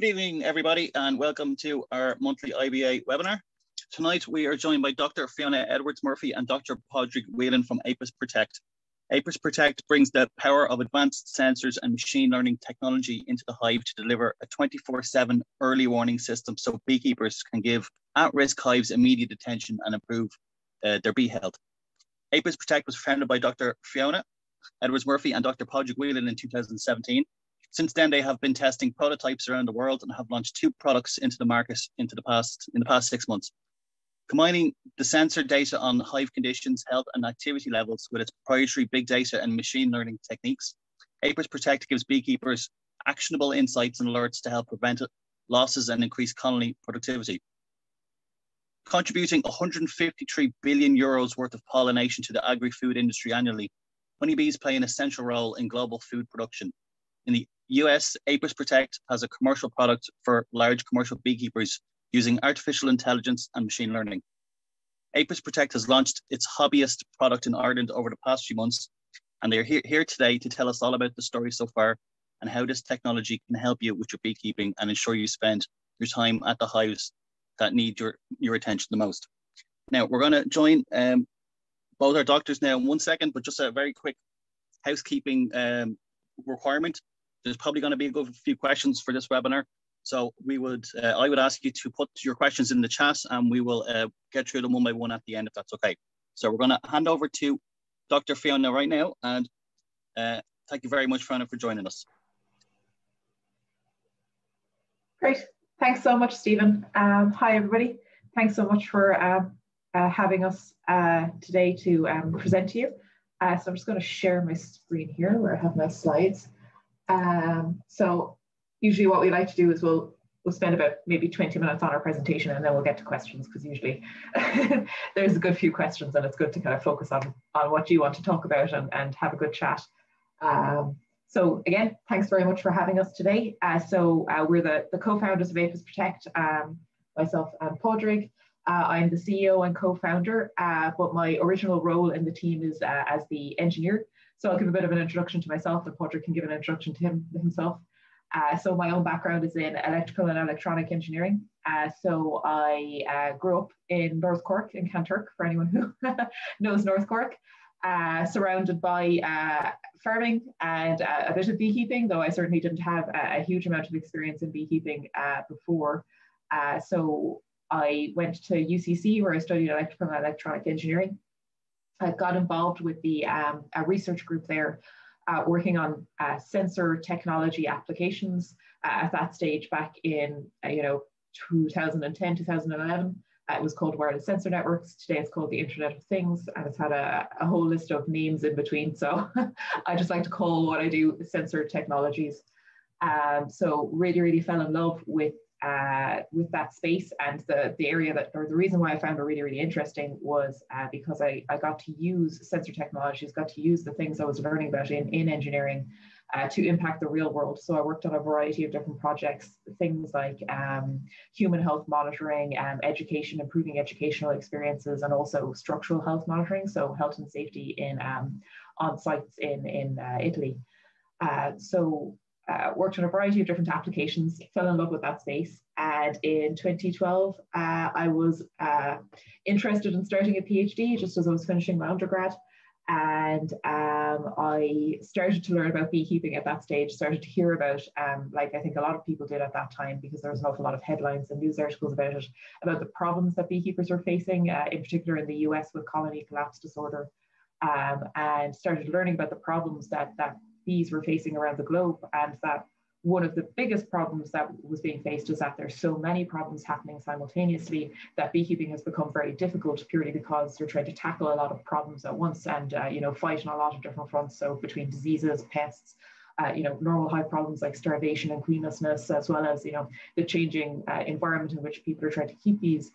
Good evening, everybody, and welcome to our monthly IBA webinar. Tonight, we are joined by Dr. Fiona Edwards-Murphy and Dr. Padraig Whelan from APIS Protect. APIS Protect brings the power of advanced sensors and machine learning technology into the hive to deliver a 24-7 early warning system so beekeepers can give at-risk hives immediate attention and improve uh, their bee health. APIS Protect was founded by Dr. Fiona Edwards-Murphy and Dr. Padraig Whelan in 2017 since then, they have been testing prototypes around the world and have launched two products into the market into the past in the past six months. Combining the sensor data on hive conditions, health, and activity levels with its proprietary big data and machine learning techniques, Apis Protect gives beekeepers actionable insights and alerts to help prevent losses and increase colony productivity. Contributing 153 billion euros worth of pollination to the agri-food industry annually, honeybees play an essential role in global food production. In the US Apis Protect has a commercial product for large commercial beekeepers using artificial intelligence and machine learning. Apis Protect has launched its hobbyist product in Ireland over the past few months, and they're here, here today to tell us all about the story so far and how this technology can help you with your beekeeping and ensure you spend your time at the hives that need your, your attention the most. Now, we're going to join um, both our doctors now in one second, but just a very quick housekeeping um, requirement there's probably going to be a good few questions for this webinar. So we would, uh, I would ask you to put your questions in the chat and we will uh, get through them one by one at the end if that's okay. So we're going to hand over to Dr. Fiona right now and uh, thank you very much, Fiona, for joining us. Great. Thanks so much, Stephen. Um, hi, everybody. Thanks so much for um, uh, having us uh, today to um, present to you. Uh, so I'm just going to share my screen here where I have my slides. Um, so usually what we like to do is we'll we'll spend about maybe 20 minutes on our presentation and then we'll get to questions because usually there's a good few questions and it's good to kind of focus on, on what you want to talk about and, and have a good chat. Um, so again, thanks very much for having us today. Uh, so uh, we're the, the co-founders of Apis Protect, um, myself and Padraig. Uh, I'm the CEO and co-founder, uh, but my original role in the team is uh, as the engineer. So I'll give a bit of an introduction to myself and Padraig can give an introduction to him himself. Uh, so my own background is in electrical and electronic engineering. Uh, so I uh, grew up in North Cork in Kanturk, for anyone who knows North Cork, uh, surrounded by uh, farming and uh, a bit of beekeeping, though I certainly didn't have a, a huge amount of experience in beekeeping before. so I went to UCC where I studied electrical and electronic engineering I got involved with the um, a research group there uh, working on uh, sensor technology applications uh, at that stage back in, uh, you know, 2010, 2011. Uh, it was called Wireless Sensor Networks. Today it's called the Internet of Things, and it's had a, a whole list of names in between. So I just like to call what I do sensor technologies. Um, so really, really fell in love with uh, with that space and the, the area that, or the reason why I found it really, really interesting was uh, because I, I got to use sensor technologies, got to use the things I was learning about in, in engineering uh, to impact the real world. So I worked on a variety of different projects, things like um, human health monitoring, um, education, improving educational experiences, and also structural health monitoring, so health and safety in um, on sites in, in uh, Italy. Uh, so uh, worked on a variety of different applications, fell in love with that space. And in 2012, uh, I was uh, interested in starting a PhD just as I was finishing my undergrad. And um, I started to learn about beekeeping at that stage, started to hear about, um, like I think a lot of people did at that time, because there was an awful lot of headlines and news articles about it, about the problems that beekeepers were facing, uh, in particular in the US with colony collapse disorder. Um, and started learning about the problems that, that bees were facing around the globe, and that one of the biggest problems that was being faced is that there's so many problems happening simultaneously that beekeeping has become very difficult purely because you're trying to tackle a lot of problems at once and uh, you know fight on a lot of different fronts. So between diseases, pests, uh, you know normal hive problems like starvation and queenlessness, as well as you know the changing uh, environment in which people are trying to keep bees.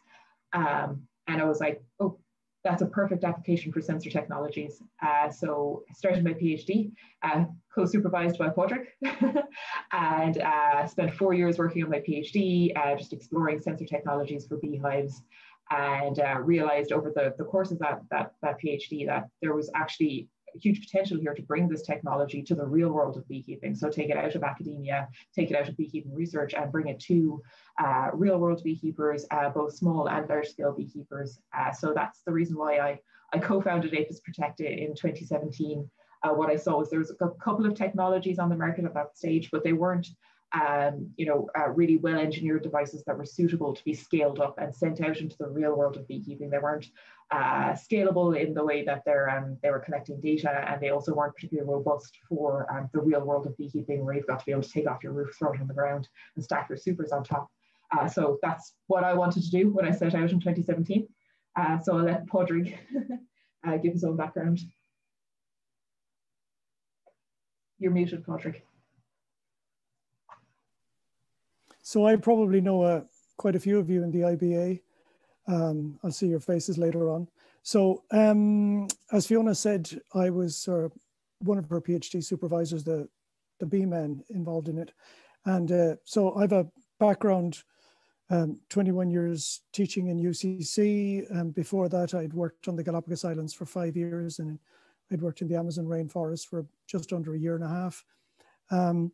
Um, and I was like, oh, that's a perfect application for sensor technologies. Uh, so I started my PhD, uh, co-supervised by Padraig, and uh, spent four years working on my PhD, uh, just exploring sensor technologies for beehives, and uh, realized over the, the course of that, that, that PhD that there was actually huge potential here to bring this technology to the real world of beekeeping. So take it out of academia, take it out of beekeeping research, and bring it to uh, real world beekeepers, uh, both small and large scale beekeepers. Uh, so that's the reason why I, I co-founded Apis Protect in 2017. Uh, what I saw was there was a couple of technologies on the market at that stage, but they weren't um, you know, uh, really well engineered devices that were suitable to be scaled up and sent out into the real world of beekeeping. They weren't uh, scalable in the way that they're um, they were collecting data, and they also weren't particularly robust for um, the real world of beekeeping, where you've got to be able to take off your roof, throw it on the ground, and stack your supers on top. Uh, so that's what I wanted to do when I set out in 2017. Uh, so I'll let Padraig uh, give his own background. You're muted, Padraig. So I probably know uh, quite a few of you in the IBA. Um, I'll see your faces later on. So um, as Fiona said, I was uh, one of her PhD supervisors, the, the bee men involved in it. And uh, so I have a background, um, 21 years teaching in UCC. And before that, I'd worked on the Galapagos Islands for five years and I'd worked in the Amazon rainforest for just under a year and a half. Um,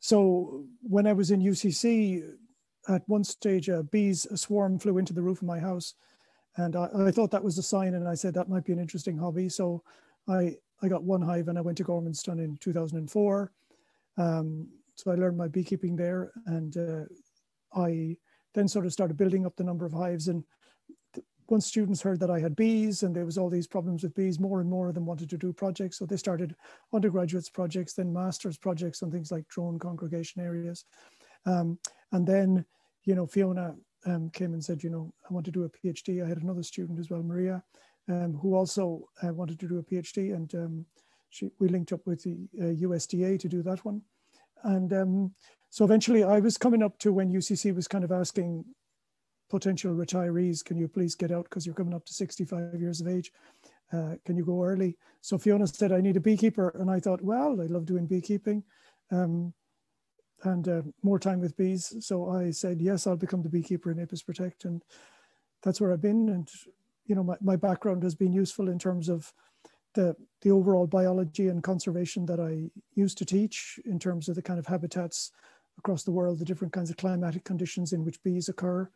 so when I was in UCC, at one stage, uh, bees, a swarm flew into the roof of my house. And I, I, thought that was a sign. And I said, that might be an interesting hobby. So I, I got one hive and I went to Gormanston in 2004. Um, so I learned my beekeeping there. And uh, I then sort of started building up the number of hives. And once students heard that I had bees and there was all these problems with bees, more and more of them wanted to do projects. So they started undergraduates projects, then master's projects on things like drone congregation areas. Um, and then, you know, Fiona um, came and said, you know, I want to do a PhD. I had another student as well, Maria, um, who also uh, wanted to do a PhD. And um, she, we linked up with the uh, USDA to do that one. And um, so eventually I was coming up to when UCC was kind of asking potential retirees, can you please get out because you're coming up to 65 years of age? Uh, can you go early? So Fiona said, I need a beekeeper. And I thought, well, I love doing beekeeping um, and uh, more time with bees. So I said, yes, I'll become the beekeeper in Apis Protect. And that's where I've been. And, you know, my, my background has been useful in terms of the, the overall biology and conservation that I used to teach in terms of the kind of habitats across the world, the different kinds of climatic conditions in which bees occur,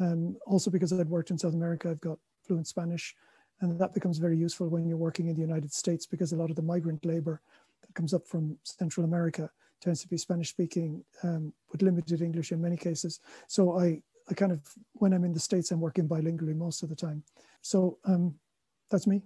um, also because I'd worked in South America, I've got fluent Spanish, and that becomes very useful when you're working in the United States because a lot of the migrant labor that comes up from Central America tends to be Spanish speaking um, with limited English in many cases. So I, I kind of, when I'm in the States, I'm working bilingually most of the time. So um, that's me.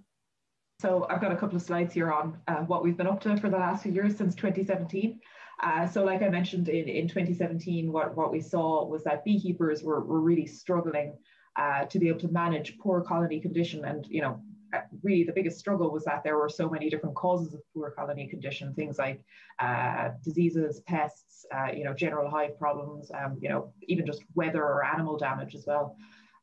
So I've got a couple of slides here on uh, what we've been up to for the last few years since 2017. Uh, so like I mentioned in, in 2017, what, what we saw was that beekeepers were, were really struggling uh, to be able to manage poor colony condition. And, you know, uh, really the biggest struggle was that there were so many different causes of poor colony condition, things like uh, diseases, pests, uh, you know, general hive problems, um, you know, even just weather or animal damage as well.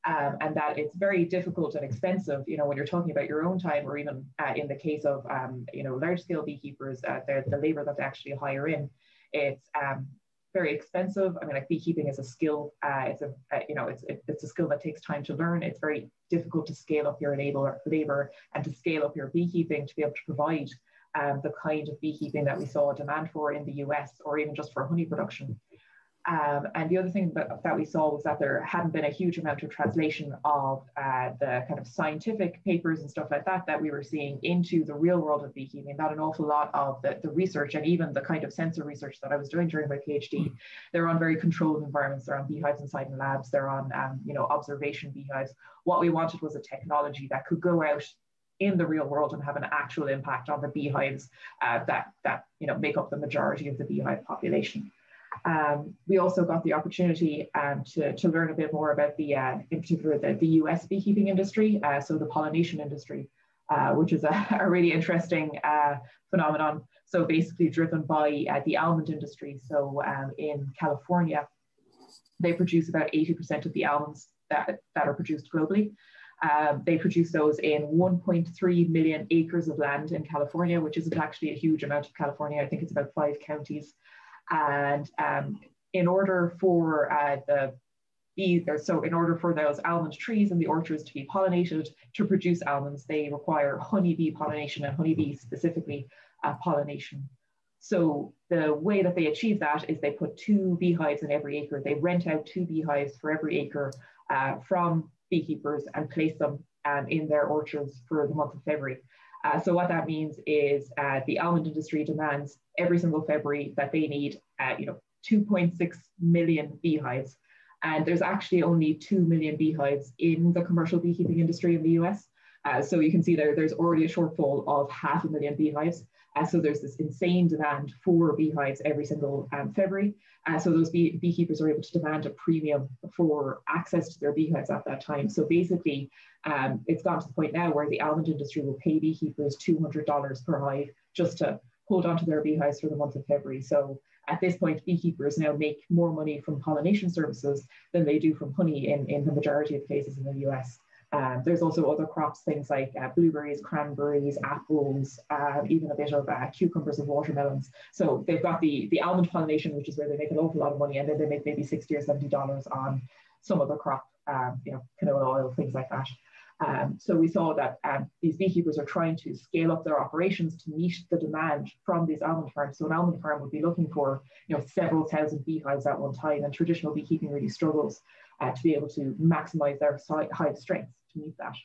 Um, and that it's very difficult and expensive, you know, when you're talking about your own time, or even uh, in the case of, um, you know, large scale beekeepers, uh, the, the labor that they actually hire in, it's um, very expensive. I mean, like beekeeping is a skill. Uh, it's a uh, you know it's it's a skill that takes time to learn. It's very difficult to scale up your labor labor and to scale up your beekeeping to be able to provide um, the kind of beekeeping that we saw a demand for in the US or even just for honey production. Um, and the other thing that, that we saw was that there hadn't been a huge amount of translation of uh, the kind of scientific papers and stuff like that that we were seeing into the real world of beekeeping. Not an awful lot of the, the research and even the kind of sensor research that I was doing during my PhD, they're on very controlled environments. They're on beehives inside in labs. They're on um, you know observation beehives. What we wanted was a technology that could go out in the real world and have an actual impact on the beehives uh, that that you know make up the majority of the beehive population. Um, we also got the opportunity um, to, to learn a bit more about the, uh, in particular, the, the US beekeeping industry, uh, so the pollination industry, uh, which is a, a really interesting uh, phenomenon. So basically driven by uh, the almond industry. So um, in California, they produce about 80% of the almonds that, that are produced globally. Um, they produce those in 1.3 million acres of land in California, which isn't actually a huge amount of California. I think it's about five counties. And um, in order for uh, the bee, so in order for those almond trees and the orchards to be pollinated to produce almonds, they require honeybee pollination and honeybee specifically uh, pollination. So the way that they achieve that is they put two beehives in every acre. They rent out two beehives for every acre uh, from beekeepers and place them um, in their orchards for the month of February. Uh, so what that means is uh, the almond industry demands every single February that they need, uh, you know, 2.6 million beehives. And there's actually only 2 million beehives in the commercial beekeeping industry in the US. Uh, so you can see there, there's already a shortfall of half a million beehives. Uh, so there's this insane demand for beehives every single um, February. Uh, so those bee beekeepers are able to demand a premium for access to their beehives at that time. So basically, um, it's gone to the point now where the almond industry will pay beekeepers $200 per hive just to hold on to their beehives for the month of February. So at this point, beekeepers now make more money from pollination services than they do from honey in, in the majority of cases in the US. Um, there's also other crops, things like uh, blueberries, cranberries, apples, uh, even a bit of uh, cucumbers and watermelons. So they've got the, the almond pollination, which is where they make an awful lot of money, and then they make maybe 60 or $70 on some other crop, um, you know, canola oil, things like that. Um, so we saw that um, these beekeepers are trying to scale up their operations to meet the demand from these almond farms. So an almond farm would be looking for you know several thousand beehives at one time, and traditional beekeeping really struggles uh, to be able to maximize their hive strength to meet that.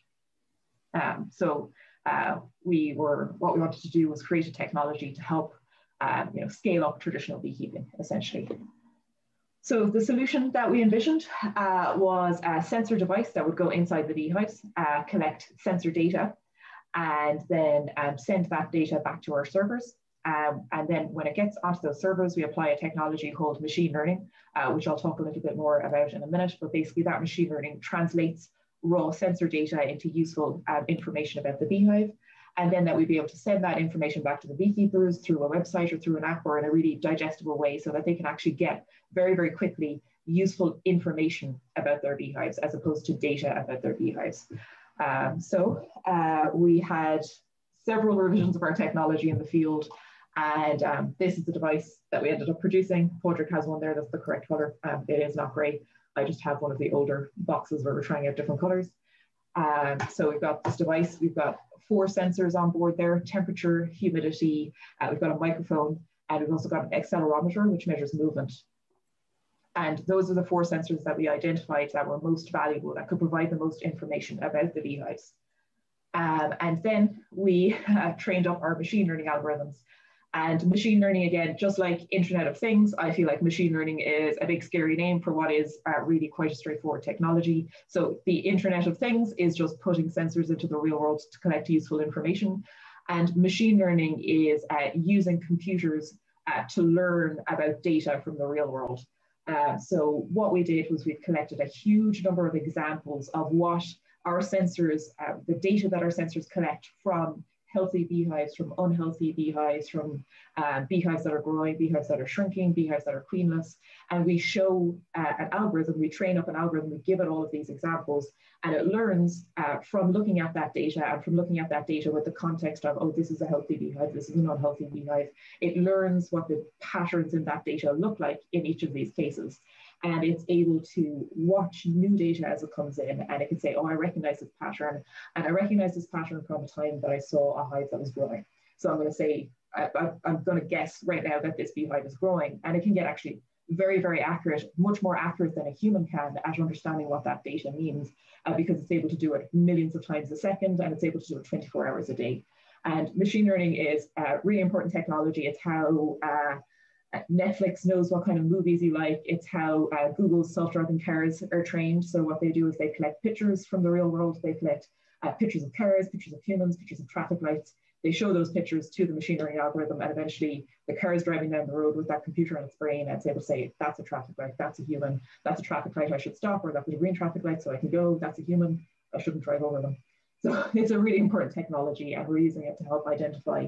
Um, so uh, we were what we wanted to do was create a technology to help uh, you know scale up traditional beekeeping essentially. So the solution that we envisioned uh, was a sensor device that would go inside the beehives, uh, collect sensor data, and then um, send that data back to our servers. Um, and then when it gets onto those servers, we apply a technology called machine learning, uh, which I'll talk a little bit more about in a minute. But basically, that machine learning translates raw sensor data into useful uh, information about the beehive and then that we'd be able to send that information back to the beekeepers through a website or through an app or in a really digestible way so that they can actually get very, very quickly useful information about their beehives as opposed to data about their beehives. Um, so uh, we had several revisions of our technology in the field and um, this is the device that we ended up producing. Padraig has one there that's the correct color. Um, it is not gray. I just have one of the older boxes where we're trying out different colors. Um, so we've got this device, we've got four sensors on board there, temperature, humidity, uh, we've got a microphone, and we've also got an accelerometer, which measures movement. And those are the four sensors that we identified that were most valuable, that could provide the most information about the beehives. Um, and then we uh, trained up our machine learning algorithms and machine learning, again, just like Internet of Things, I feel like machine learning is a big scary name for what is uh, really quite a straightforward technology. So the Internet of Things is just putting sensors into the real world to collect useful information. And machine learning is uh, using computers uh, to learn about data from the real world. Uh, so what we did was we collected a huge number of examples of what our sensors, uh, the data that our sensors collect from healthy beehives from unhealthy beehives, from uh, beehives that are growing, beehives that are shrinking, beehives that are queenless. And we show uh, an algorithm, we train up an algorithm, we give it all of these examples, and it learns uh, from looking at that data and from looking at that data with the context of, oh, this is a healthy beehive, this is an unhealthy beehive. It learns what the patterns in that data look like in each of these cases and it's able to watch new data as it comes in and it can say, oh, I recognize this pattern and I recognize this pattern from a time that I saw a hive that was growing. So I'm going to say, I, am going to guess right now that this beehive is growing and it can get actually very, very accurate, much more accurate than a human can at understanding what that data means uh, because it's able to do it millions of times a second and it's able to do it 24 hours a day. And machine learning is a really important technology. It's how uh, Netflix knows what kind of movies you like. It's how uh, Google's self-driving cars are trained. So what they do is they collect pictures from the real world. They collect uh, pictures of cars, pictures of humans, pictures of traffic lights. They show those pictures to the machine learning algorithm, and eventually the car is driving down the road with that computer in its brain, and it's able to say, "That's a traffic light. That's a human. That's a traffic light. I should stop." Or that's a green traffic light, so I can go. That's a human. I shouldn't drive over them. So it's a really important technology, and we're using it to help identify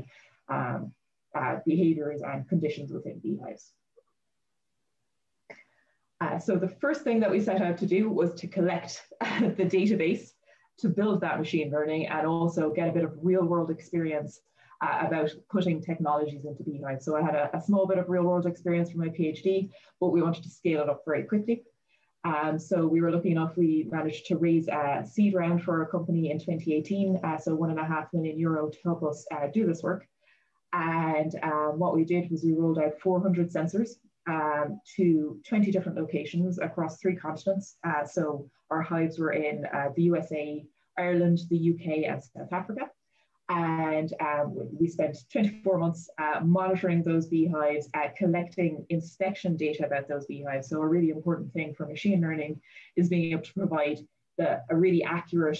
um, uh, behaviors and conditions within beehives. Uh, so the first thing that we set out to do was to collect the database to build that machine learning and also get a bit of real world experience uh, about putting technologies into beehives. So I had a, a, small bit of real world experience from my PhD, but we wanted to scale it up very quickly. Um, so we were lucky enough, we managed to raise a seed round for our company in 2018. Uh, so one and a half million euro to help us uh, do this work. And um, what we did was we rolled out 400 sensors um, to 20 different locations across three continents. Uh, so our hives were in uh, the USA, Ireland, the UK, and South Africa. And um, we spent 24 months uh, monitoring those beehives, uh, collecting inspection data about those beehives. So a really important thing for machine learning is being able to provide the, a really accurate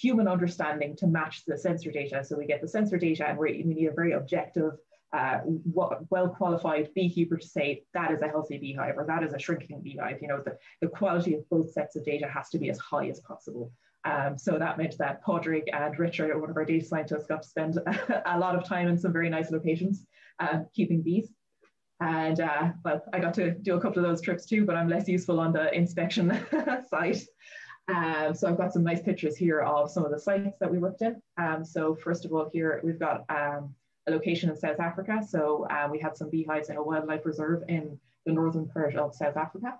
human understanding to match the sensor data. So we get the sensor data and we need a very objective, uh, well-qualified beekeeper to say that is a healthy beehive or that is a shrinking beehive. You know, the, the quality of both sets of data has to be as high as possible. Um, so that meant that Padraig and Richard, one of our data scientists, got to spend a, lot of time in some very nice locations uh, keeping bees. And uh, well, I got to do a couple of those trips too, but I'm less useful on the inspection side. Um, so I've got some nice pictures here of some of the sites that we worked in. Um, so first of all, here we've got um, a location in South Africa. So uh, we had some beehives in a wildlife reserve in the northern part of South Africa.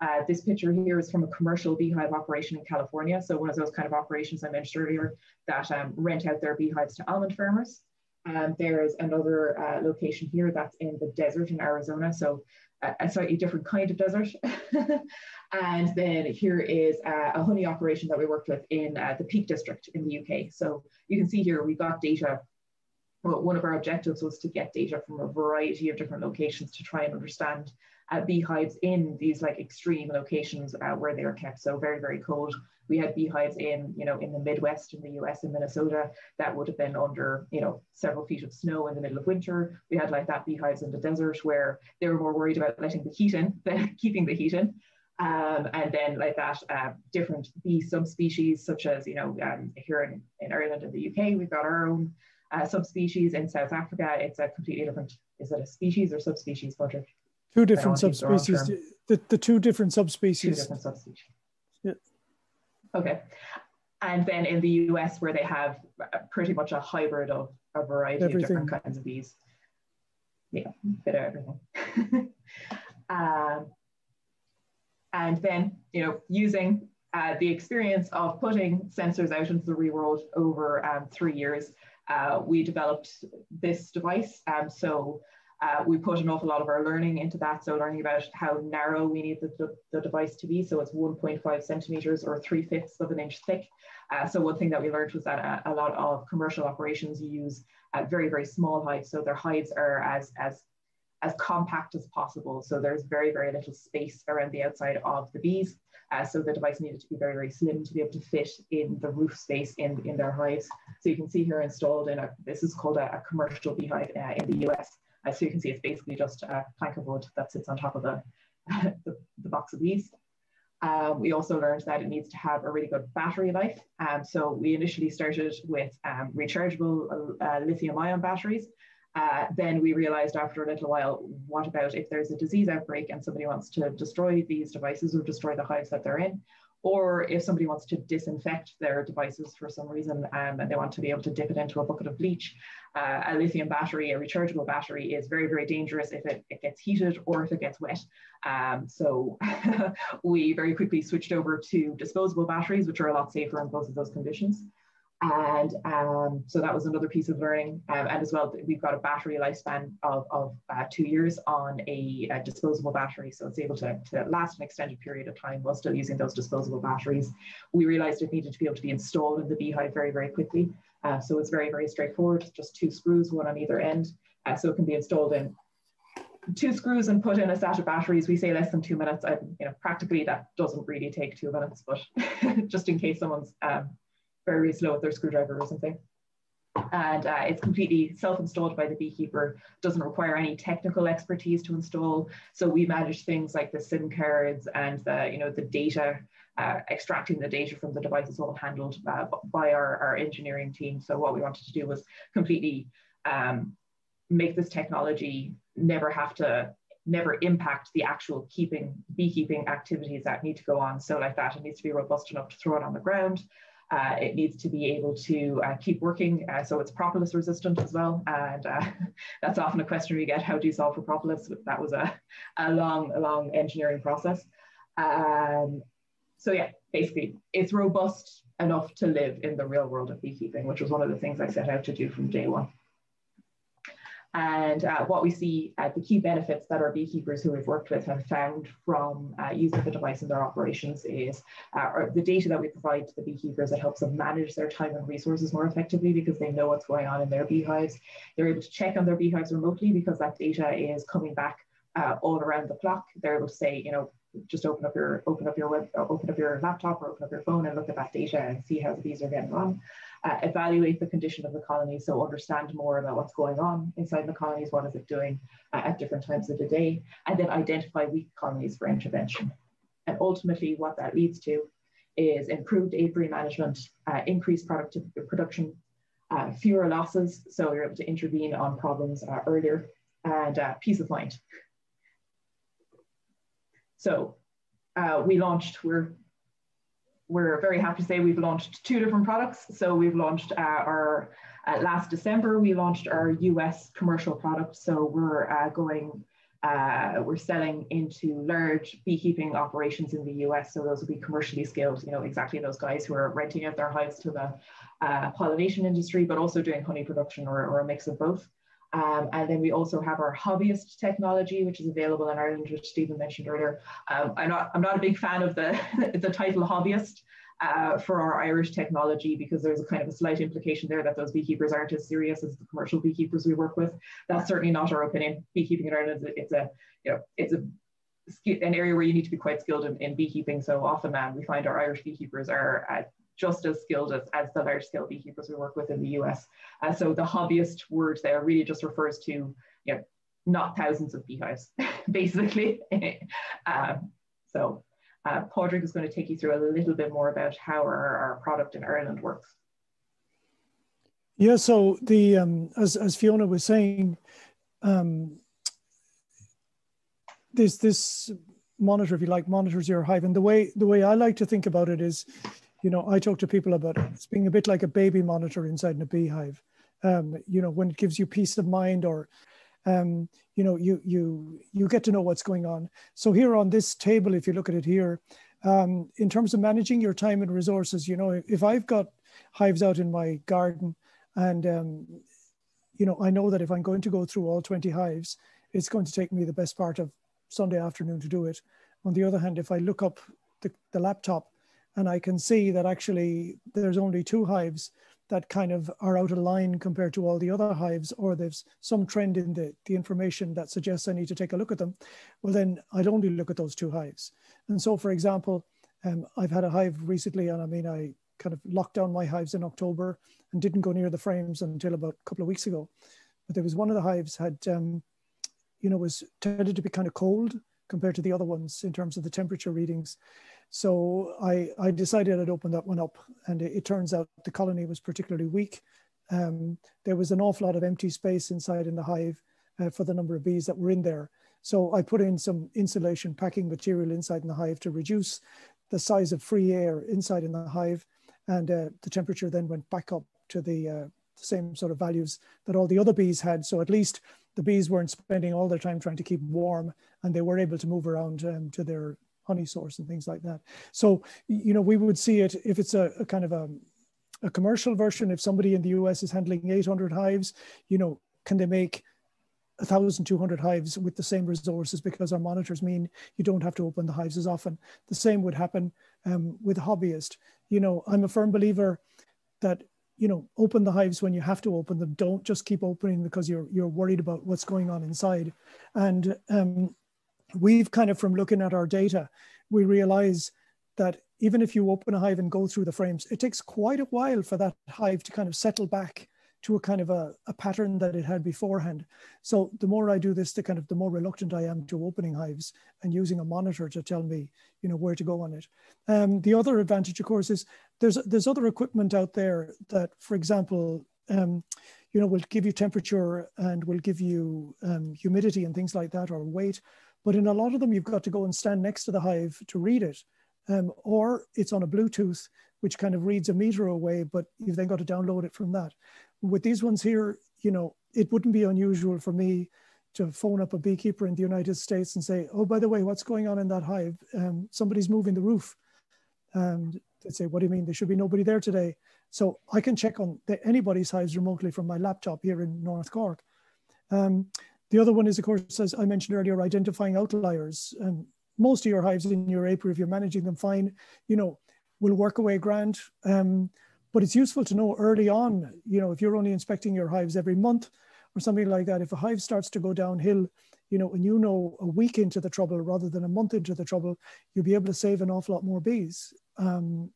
Uh, this picture here is from a commercial beehive operation in California. So one of those kind of operations I mentioned earlier that um, rent out their beehives to almond farmers. Um, there's another uh, location here that's in the desert in Arizona. So uh, a slightly different kind of desert. and then here is uh, a honey operation that we worked with in uh, the Peak District in the UK. So you can see here we got data well, one of our objectives was to get data from a variety of different locations to try and understand uh, beehives in these like extreme locations uh, where they are kept. So very, very cold. We had beehives in, you know, in the Midwest in the US in Minnesota that would have been under, you know, several feet of snow in the middle of winter. We had like that beehives in the desert where they were more worried about letting the heat in than keeping the heat in. Um, and then like that, uh, different bee subspecies, such as, you know, um, here in, in Ireland and the UK, we've got our own uh, subspecies. In South Africa, it's a completely different, is it a species or subspecies, Patrick? Two different subspecies. The, the two different subspecies. Two different subspecies. Yeah. Okay. And then in the US, where they have pretty much a hybrid of a variety everything. of different kinds of bees. Yeah, bit of everything. um, and then, you know, using uh, the experience of putting sensors out into the real world over um, three years, uh, we developed this device. Um, so uh, we put an awful lot of our learning into that. So learning about how narrow we need the, the, the device to be. So it's 1.5 centimeters or three fifths of an inch thick. Uh, so one thing that we learned was that a, a lot of commercial operations use uh, very, very small hives. So their hives are as, as, as compact as possible. So there's very, very little space around the outside of the bees. Uh, so the device needed to be very, very slim to be able to fit in the roof space in, in their hives. So you can see here installed in a, this is called a, a commercial beehive uh, in the US. Uh, so you can see it's basically just a plank of wood that sits on top of the, the, the box of bees. Um, we also learned that it needs to have a really good battery life. Um, so we initially started with um, rechargeable uh, lithium ion batteries. Uh, then we realized after a little while, what about if there's a disease outbreak and somebody wants to destroy these devices or destroy the hives that they're in? Or if somebody wants to disinfect their devices for some reason um, and they want to be able to dip it into a bucket of bleach, uh, a lithium battery, a rechargeable battery is very, very dangerous if it, it gets heated or if it gets wet. Um, so we very quickly switched over to disposable batteries, which are a lot safer in both of those conditions. And um, so that was another piece of learning. Um, and as well, we've got a battery lifespan of, of uh, two years on a, a, disposable battery. So it's able to, to last an extended period of time while still using those disposable batteries. We realized it needed to be able to be installed in the beehive very, very quickly. Uh, so it's very, very straightforward, just two screws, one on either end. Uh, so it can be installed in two screws and put in a set of batteries. We say less than two minutes. I, you know, practically that doesn't really take two minutes, but just in case someone's um, very slow with their screwdriver or something. And uh, it's completely self-installed by the beekeeper, doesn't require any technical expertise to install. So we manage things like the SIM cards and the, you know, the data, uh, extracting the data from the device is all handled uh, by our, our engineering team. So what we wanted to do was completely um, make this technology never have to never impact the actual keeping beekeeping activities that need to go on. So like that, it needs to be robust enough to throw it on the ground. Uh, it needs to be able to uh, keep working, uh, so it's propolis resistant as well. And uh, that's often a question we get, how do you solve for propolis? That was a, a long, a long engineering process. Um, so yeah, basically, it's robust enough to live in the real world of beekeeping, which was one of the things I set out to do from day one. And uh, what we see, uh, the key benefits that our beekeepers who we've worked with have found from uh, using the device in their operations is uh, the data that we provide to the beekeepers that helps them manage their time and resources more effectively because they know what's going on in their beehives. They're able to check on their beehives remotely because that data is coming back uh, all around the clock. They're able to say, you know, just open up your open up your web, open up your laptop or open up your phone and look at that data and see how the bees are getting on uh, evaluate the condition of the colony, so understand more about what's going on inside the colonies, what is it doing uh, at different times of the day, and then identify weak colonies for intervention. And ultimately, what that leads to is improved apiary management, uh, increased product production, uh, fewer losses, so you're able to intervene on problems uh, earlier, and uh, peace of mind. So we launched, we're we're very happy to say we've launched two different products. So we've launched uh, our uh, last December, we launched our US commercial product. So we're uh, going, uh, we're selling into large beekeeping operations in the US. So those will be commercially scaled, you know, exactly those guys who are renting out their hives to the uh, pollination industry, but also doing honey production or, or a mix of both. Um, and then we also have our hobbyist technology, which is available in Ireland, which Stephen mentioned earlier. Um, I'm, not, I'm not a big fan of the, the title hobbyist uh, for our Irish technology because there's a kind of a slight implication there that those beekeepers aren't as serious as the commercial beekeepers we work with. That's certainly not our opinion. Beekeeping in Ireland, it's a, you know, it's a an area where you need to be quite skilled in, in beekeeping. So often um, we find our Irish beekeepers are uh, just as skilled as, as the large scale beekeepers we work with in the US. Uh, so the hobbyist word there really just refers to, you know, not thousands of beehives, basically. um, so uh, Padraig is going to take you through a little bit more about how our, our product in Ireland works. Yeah, so the um, as, as Fiona was saying, um, this this monitor, if you like, monitors your hive. And the way the way I like to think about it is, you know, I talk to people about it. It's being a bit like a baby monitor inside in a beehive. Um, you know, when it gives you peace of mind or um, you know, you you you get to know what's going on. So here on this table, if you look at it here, um, in terms of managing your time and resources, you know, if I've got hives out in my garden, and um, you know, I know that if I'm going to go through all 20 hives, it's going to take me the best part of Sunday afternoon to do it. On the other hand, if I look up the, the laptop and I can see that actually there's only two hives that kind of are out of line compared to all the other hives, or there's some trend in the, the information that suggests I need to take a look at them, well, then I'd only look at those two hives. And so, for example, um, I've had a hive recently, and I mean, I kind of locked down my hives in October and didn't go near the frames until about a couple of weeks ago. But there was one of the hives had, um, you know, was tended to be kind of cold compared to the other ones in terms of the temperature readings. So I, I decided I'd open that one up, and it, it turns out the colony was particularly weak. Um, there was an awful lot of empty space inside in the hive uh, for the number of bees that were in there. So I put in some insulation packing material inside in the hive to reduce the size of free air inside in the hive, and uh, the temperature then went back up to the, uh, the same sort of values that all the other bees had. So at least the bees weren't spending all their time trying to keep warm, and they were able to move around um, to their honey source and things like that. So, you know, we would see it if it's a, a kind of a, a commercial version, if somebody in the US is handling 800 hives, you know, can they make 1,200 hives with the same resources because our monitors mean you don't have to open the hives as often. The same would happen um, with a hobbyist. You know, I'm a firm believer that you know open the hives when you have to open them. Don't just keep opening because you're you're worried about what's going on inside. And um, we've kind of from looking at our data, we realize that even if you open a hive and go through the frames, it takes quite a while for that hive to kind of settle back to a kind of a, a pattern that it had beforehand. So the more I do this, the kind of the more reluctant I am to opening hives and using a monitor to tell me, you know, where to go on it. Um, the other advantage, of course, is there's there's other equipment out there that, for example, um, you know, will give you temperature and will give you um, humidity and things like that, or weight. But in a lot of them, you've got to go and stand next to the hive to read it. Um, or it's on a Bluetooth, which kind of reads a meter away, but you've then got to download it from that. With these ones here, you know, it wouldn't be unusual for me to phone up a beekeeper in the United States and say, oh, by the way, what's going on in that hive? Um, somebody's moving the roof. And they'd say, what do you mean? There should be nobody there today. So I can check on the, anybody's hives remotely from my laptop here in North Cork. Um, the other one is, of course, as I mentioned earlier, identifying outliers. Um, most of your hives in your apiary, if you're managing them fine, you know, will work away grand. Um, but it's useful to know early on, you know, if you're only inspecting your hives every month or something like that, if a hive starts to go downhill, you know, and you know a week into the trouble rather than a month into the trouble, you'll be able to save an awful lot more bees. Um,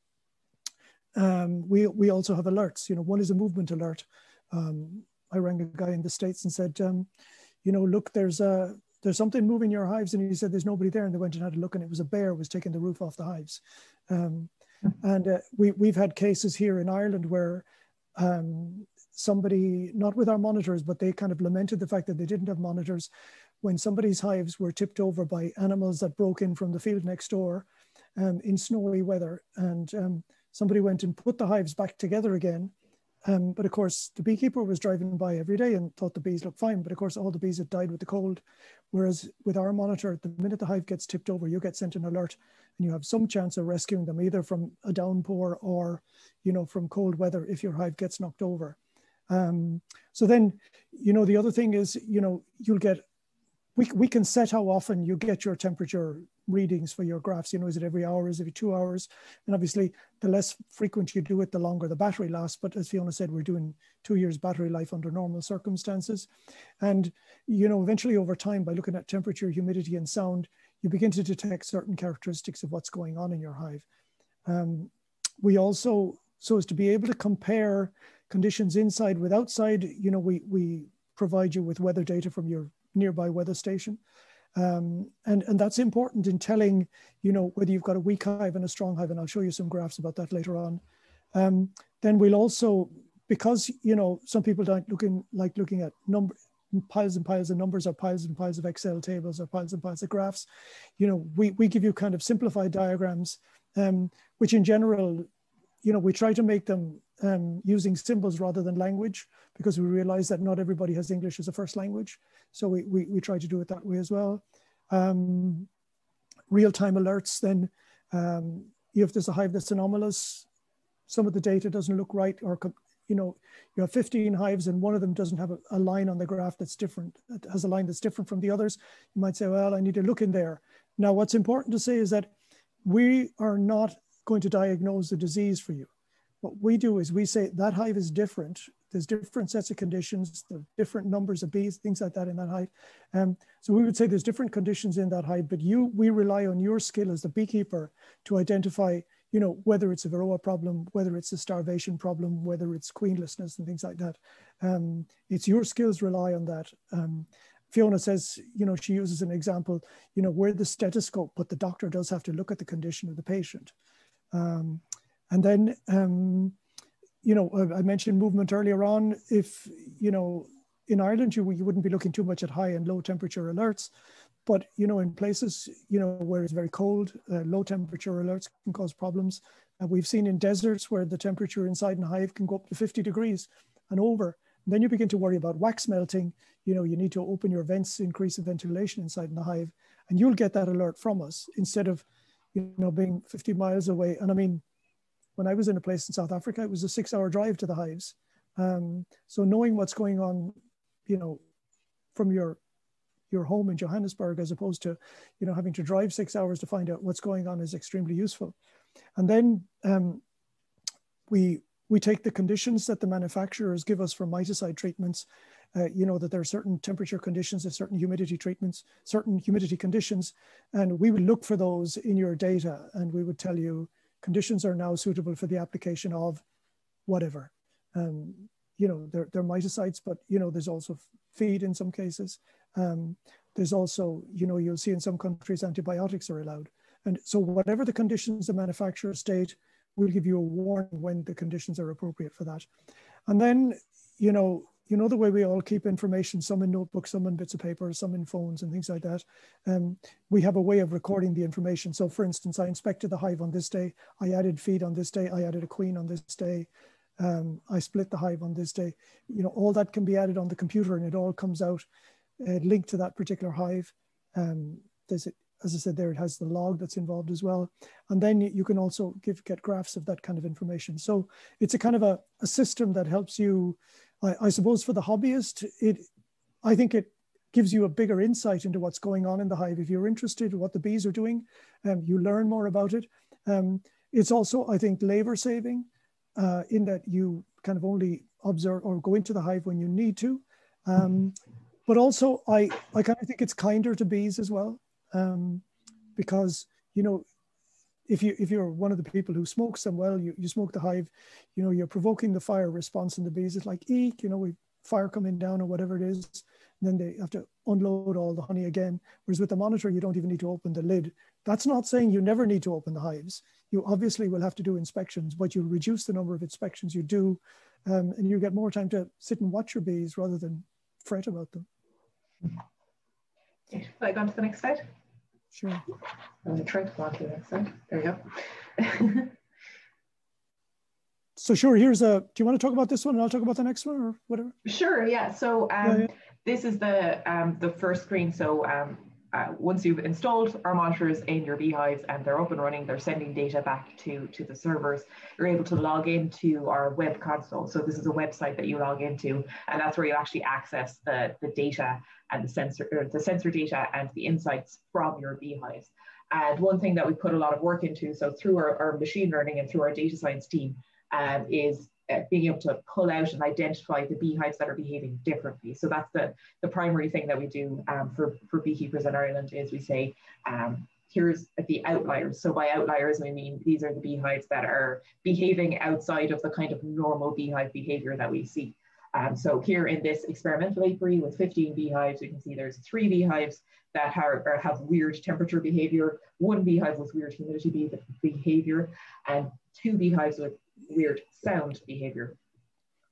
um, we, we also have alerts, you know, one is a movement alert. Um, I rang a guy in the States and said, um, you know, look, there's a, there's something moving your hives. And he said, there's nobody there. And they went and had a look and it was a bear was taking the roof off the hives. Um, and uh, we, we've had cases here in Ireland where um, somebody, not with our monitors, but they kind of lamented the fact that they didn't have monitors when somebody's hives were tipped over by animals that broke in from the field next door um, in snowy weather. And um, somebody went and put the hives back together again um, but of course, the beekeeper was driving by every day and thought the bees looked fine. But of course, all the bees had died with the cold. Whereas with our monitor, the minute the hive gets tipped over, you get sent an alert and you have some chance of rescuing them either from a downpour or, you know, from cold weather if your hive gets knocked over. Um, so then, you know, the other thing is, you know, you'll get, we, we can set how often you get your temperature readings for your graphs. You know, is it every hour? Is it every two hours? And obviously, the less frequent you do it, the longer the battery lasts. But as Fiona said, we're doing two years battery life under normal circumstances. And, you know, eventually over time, by looking at temperature, humidity, and sound, you begin to detect certain characteristics of what's going on in your hive. Um, we also, so as to be able to compare conditions inside with outside, you know, we, we provide you with weather data from your nearby weather station. Um, and, and that's important in telling, you know, whether you've got a weak hive and a strong hive, and I'll show you some graphs about that later on. Um, then we'll also, because, you know, some people don't looking like looking at number, piles and piles of numbers or piles and piles of Excel tables or piles and piles of graphs, you know, we, we give you kind of simplified diagrams, um, which in general, you know, we try to make them um, using symbols rather than language because we realize that not everybody has English as a first language. So we, we, we try to do it that way as well. Um, Real-time alerts, then um, if there's a hive that's anomalous, some of the data doesn't look right or you know, you have 15 hives and one of them doesn't have a, a, line on the graph that's different, it has a line that's different from the others. You might say, well, I need to look in there. Now, what's important to say is that we are not going to diagnose the disease for you. What we do is we say that hive is different there's different sets of conditions, the different numbers of bees, things like that in that hive. Um, so we would say there's different conditions in that hive, but you, we rely on your skill as the beekeeper to identify, you know, whether it's a varroa problem, whether it's a starvation problem, whether it's queenlessness and things like that. Um, it's your skills rely on that. Um, Fiona says, you know, she uses an example, you know, where the stethoscope, but the doctor does have to look at the condition of the patient. Um, and then, um, you know, I mentioned movement earlier on. If, you know, in Ireland, you, you wouldn't be looking too much at high and low temperature alerts. But, you know, in places, you know, where it's very cold, uh, low temperature alerts can cause problems. And we've seen in deserts where the temperature inside an hive can go up to 50 degrees and over. And then you begin to worry about wax melting. You know, you need to open your vents, increase the ventilation inside in the hive, and you'll get that alert from us instead of, you know, being 50 miles away. And I mean, when I was in a place in South Africa, it was a six hour drive to the hives. Um, so knowing what's going on, you know, from your your home in Johannesburg as opposed to, you know, having to drive six hours to find out what's going on is extremely useful. And then um, we we take the conditions that the manufacturers give us for miticide treatments. Uh, you know that there are certain temperature conditions, there's certain humidity treatments, certain humidity conditions, and we would look for those in your data, and we would tell you, conditions are now suitable for the application of whatever. Um, you know, they're, they're miticides, but, you know, there's also feed in some cases. Um, there's also, you know, you'll see in some countries antibiotics are allowed. And so whatever the conditions the manufacturer state, we'll give you a warning when the conditions are appropriate for that. And then, you know, you know the way we all keep information, some in notebooks, some in bits of paper, some in phones and things like that. Um, we have a way of recording the information. So for instance, I inspected the hive on this day, I added feed on this day, I added a queen on this day, um, I split the hive on this day. You know, all that can be added on the computer and it all comes out uh, link to that particular hive. Um, there's, a, as I said there, it has the log that's involved as well. And then you can also give get graphs of that kind of information. So it's a kind of a, a system that helps you, I, I suppose for the hobbyist, it, I think it gives you a bigger insight into what's going on in the hive. If you're interested in what the bees are doing, um, you learn more about it. Um, it's also, I think, labor saving uh, in that you kind of only observe or go into the hive when you need to. Um, but also, I, I kind of think it's kinder to bees as well, um, because you know, if you if you're one of the people who smokes them, well, you, you smoke the hive, you know, you're provoking the fire response in the bees. It's like eek, you know, we fire coming down or whatever it is. then they have to unload all the honey again. Whereas with the monitor, you don't even need to open the lid. That's not saying you never need to open the hives. You obviously will have to do inspections, but you reduce the number of inspections you do, um, and you get more time to sit and watch your bees rather than fret about them. Okay, I go on to the next slide? Sure. I'm going to try to go on to the next slide. There you go. so sure, here's a, do you want to talk about this one and I'll talk about the next one or whatever? Sure, yeah. So um, yeah, yeah. this is the um, the first screen. So um, uh, once you've installed our monitors in your beehives and they're up and running, they're sending data back to, to the servers, you're able to log into our web console. So this is a website that you log into, and that's where you actually access the, the data and the sensor, the sensor data and the insights from your beehives. And one thing that we put a lot of work into, so through our, our machine learning and through our data science team, um, is uh, being able to pull out and identify the beehives that are behaving differently. So that's the, the primary thing that we do um, for, for beekeepers in Ireland is we say, um, here's the outliers. So by outliers, we mean these are the beehives that are behaving outside of the kind of normal beehive behavior that we see. Um, so here in this experimental apiary with 15 beehives, you can see there's three beehives that are, have weird temperature behavior, one beehive with weird humidity behavior, and two beehives with weird sound behavior.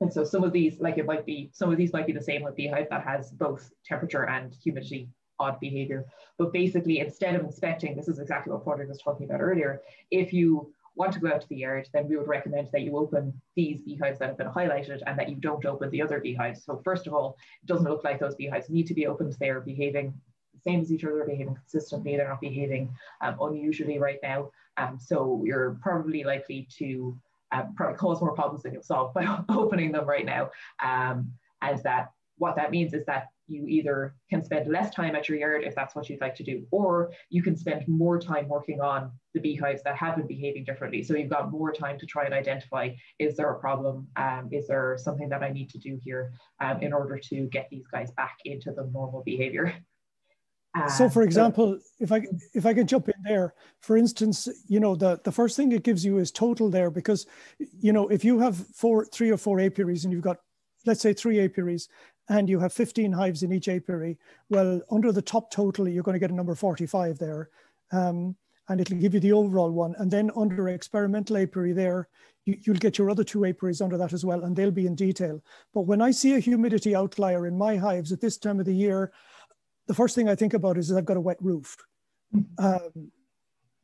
And so some of these, like it might be, some of these might be the same with beehive that has both temperature and humidity odd behavior. But basically, instead of inspecting, this is exactly what Padraig was talking about earlier, if you want to go out to the yard, then we would recommend that you open these beehives that have been highlighted and that you don't open the other beehives. So first of all, it doesn't look like those beehives need to be opened. They are behaving the same as each other, behaving consistently. They're not behaving um, unusually right now. Um, so you're probably likely to um, probably cause more problems than you'll solve by opening them right now. Um, and that what that means is that you either can spend less time at your yard if that's what you'd like to do, or you can spend more time working on the beehives that have been behaving differently. So you've got more time to try and identify, is there a problem? Um, is there something that I need to do here um, in order to get these guys back into the normal behavior? So uh, for example, if I if I could jump in there, for instance, you know, the, the first thing it gives you is total there because, you know, if you have four, three or four apiaries and you've got, let's say three apiaries and you have 15 hives in each apiary, well, under the top total, you're going to get a number 45 there. Um, and it'll give you the overall one. And then under experimental apiary there, you, will get your other two apiaries under that as well, and they'll be in detail. But when I see a humidity outlier in my hives at this time of the year, the first thing I think about is I've got a wet roof. Um,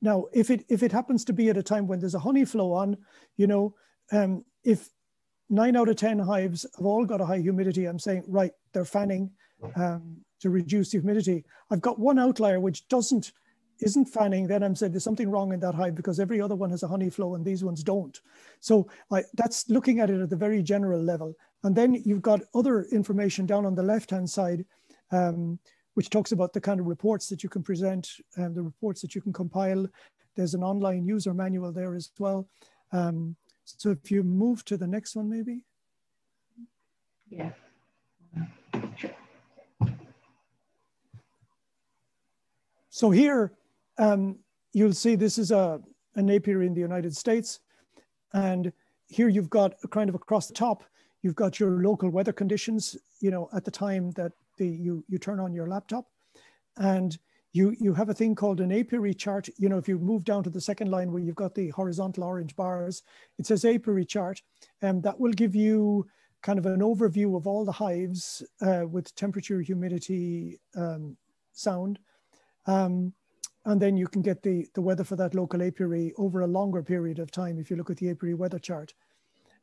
now, if it if it happens to be at a time when there's a honey flow on, you know, um, if nine out of ten hives have all got a high humidity, I'm saying right, they're fanning um, to reduce the humidity. I've got one outlier which doesn't isn't fanning, then I'm saying there's something wrong in that hive because every other one has a honey flow and these ones don't. So I, that's looking at it at the very general level. And then you've got other information down on the left hand side. Um, which talks about the kind of reports that you can present and the reports that you can compile. There's an online user manual there as well. Um, so if you move to the next one, maybe. Yeah. Sure. So here, um, you'll see this is a, an apiary in the United States. And here you've got a kind of across the top, you've got your local weather conditions, you know, at the time that the you you turn on your laptop, and you you have a thing called an apiary chart. You know, if you move down to the second line where you've got the horizontal orange bars, it says apiary chart, and that will give you kind of an overview of all the hives uh, with temperature, humidity, um, sound. Um, and then you can get the, the weather for that local apiary over a longer period of time if you look at the apiary weather chart.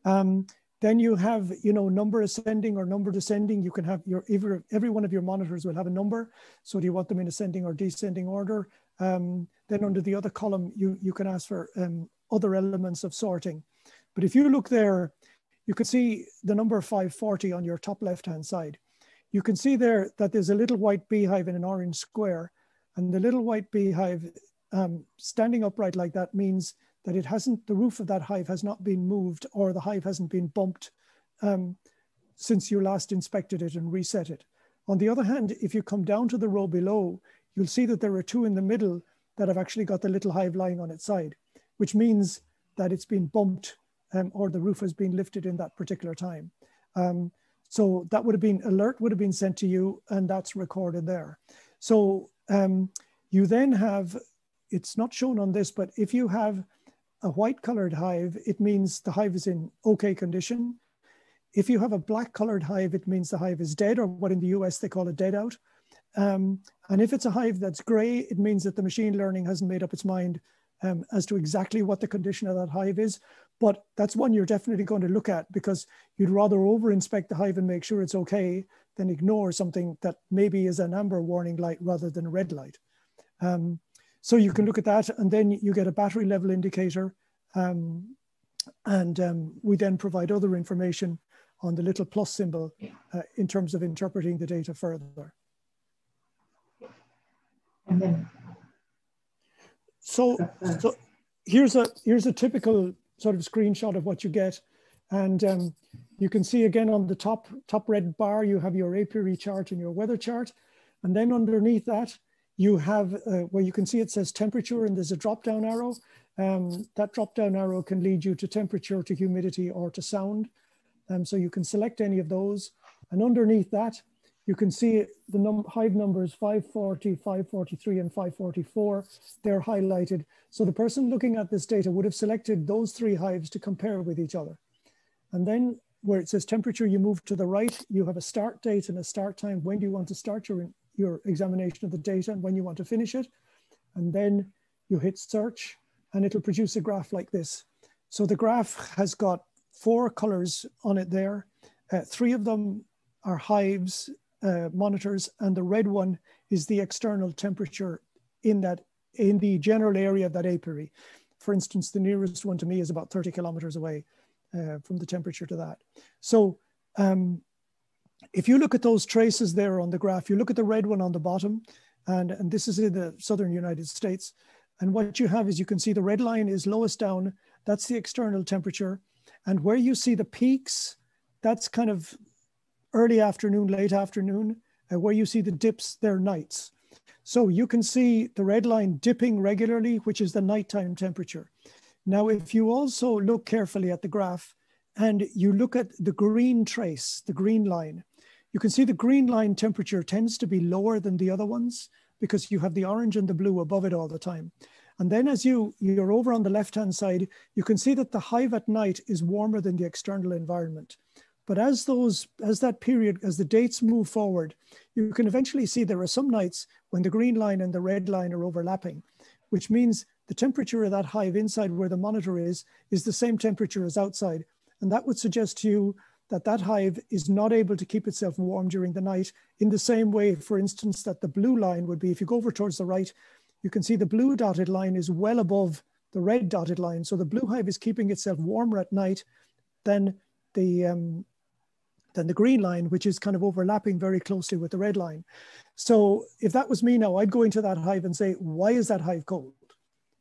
Um, Then you have, you know, number ascending or number descending. You can have your every, every one of your monitors will have a number. So do you want them in ascending or descending order? Um, then under the other column, you, you can ask for um, other elements of sorting. But if you look there, you can see the number 540 on your top left-hand side. You can see there that there's a little white beehive in an orange square. And the little white beehive um, standing upright like that means that it hasn't, the roof of that hive has not been moved or the hive hasn't been bumped um, since you last inspected it and reset it. On the other hand, if you come down to the row below, you'll see that there are two in the middle that have actually got the little hive lying on its side, which means that it's been bumped um, or the roof has been lifted in that particular time. Um, so that would have been, alert would have been sent to you and that's recorded there. So um, you then have, it's not shown on this, but if you have a white colored hive, it means the hive is in okay condition. If you have a black colored hive, it means the hive is dead or what in the US they call a dead out. Um, and if it's a hive that's gray, it means that the machine learning hasn't made up its mind um, as to exactly what the condition of that hive is. But that's one you're definitely going to look at because you'd rather over inspect the hive and make sure it's okay than ignore something that maybe is an amber warning light rather than a red light. Um, so you can look at that and then you get a battery level indicator. Um, and um, we then provide other information on the little plus symbol uh, in terms of interpreting the data further. And then. So, so here's a here's a typical sort of screenshot of what you get. And um, you can see again on the top, top red bar, you have your apiary chart and your weather chart. And then underneath that, you have uh, where you can see it says temperature and there's a drop down arrow. Um, that drop down arrow can lead you to temperature, to humidity, or to sound. Um, so you can select any of those. And underneath that, you can see the num hive numbers 540, 543, and 544. They're highlighted. So the person looking at this data would have selected those three hives to compare with each other. And then where it says temperature, you move to the right, you have a start date and a start time. When do you want to start your, your examination of the data and when you want to finish it? And then you hit search and it'll produce a graph like this. So the graph has got four colors on it there. Uh, three of them are hives uh, monitors and the red one is the external temperature in that in the general area of that apiary. For instance, the nearest one to me is about 30 kilometers away uh, from the temperature to that. So um, if you look at those traces there on the graph, you look at the red one on the bottom, and, and this is in the southern United States. And what you have is you can see the red line is lowest down, that's the external temperature. And where you see the peaks, that's kind of early afternoon, late afternoon. and where you see the dips, they're nights. So you can see the red line dipping regularly, which is the nighttime temperature. Now, if you also look carefully at the graph and you look at the green trace, the green line, you can see the green line temperature tends to be lower than the other ones because you have the orange and the blue above it all the time. And then as you, you're over on the left-hand side, you can see that the hive at night is warmer than the external environment. But as those, as that period, as the dates move forward, you can eventually see there are some nights when the green line and the red line are overlapping, which means the temperature of that hive inside where the monitor is, is the same temperature as outside. And that would suggest to you that that hive is not able to keep itself warm during the night in the same way, for instance, that the blue line would be. If you go over towards the right, you can see the blue dotted line is well above the red dotted line. So the blue hive is keeping itself warmer at night than the um, than the green line, which is kind of overlapping very closely with the red line. So if that was me now, I'd go into that hive and say, why is that hive cold?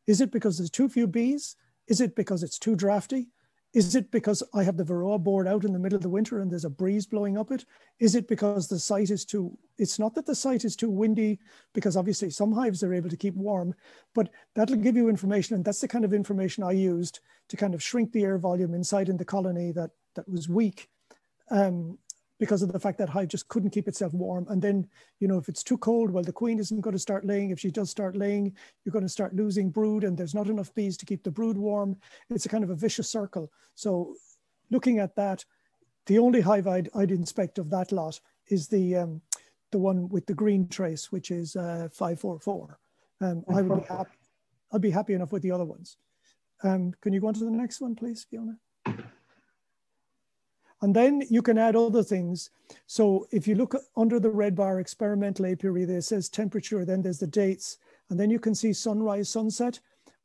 Is it because there's too few bees? Is it because it's too drafty? Is it because I have the Varroa board out in the middle of the winter and there's a breeze blowing up it? Is it because the site is too, it's not that the site is too windy, because obviously some hives are able to keep warm, but that'll give you information. And that's the kind of information I used to kind of shrink the air volume inside in the colony that, that was weak um, because of the fact that hive just couldn't keep itself warm. And then, you know, if it's too cold, well, the queen isn't going to start laying. If she does start laying, you're going to start losing brood and there's not enough bees to keep the brood warm. It's a kind of a vicious circle. So looking at that, the only hive I'd, I'd inspect of that lot is the, um, the one with the green trace, which is uh, 544. Um, I would be happy, I'd be happy enough with the other ones. Um, can you go on to the next one, please, Fiona? And then you can add other things. So if you look under the red bar, experimental apiary, there says temperature, then there's the dates, and then you can see sunrise, sunset.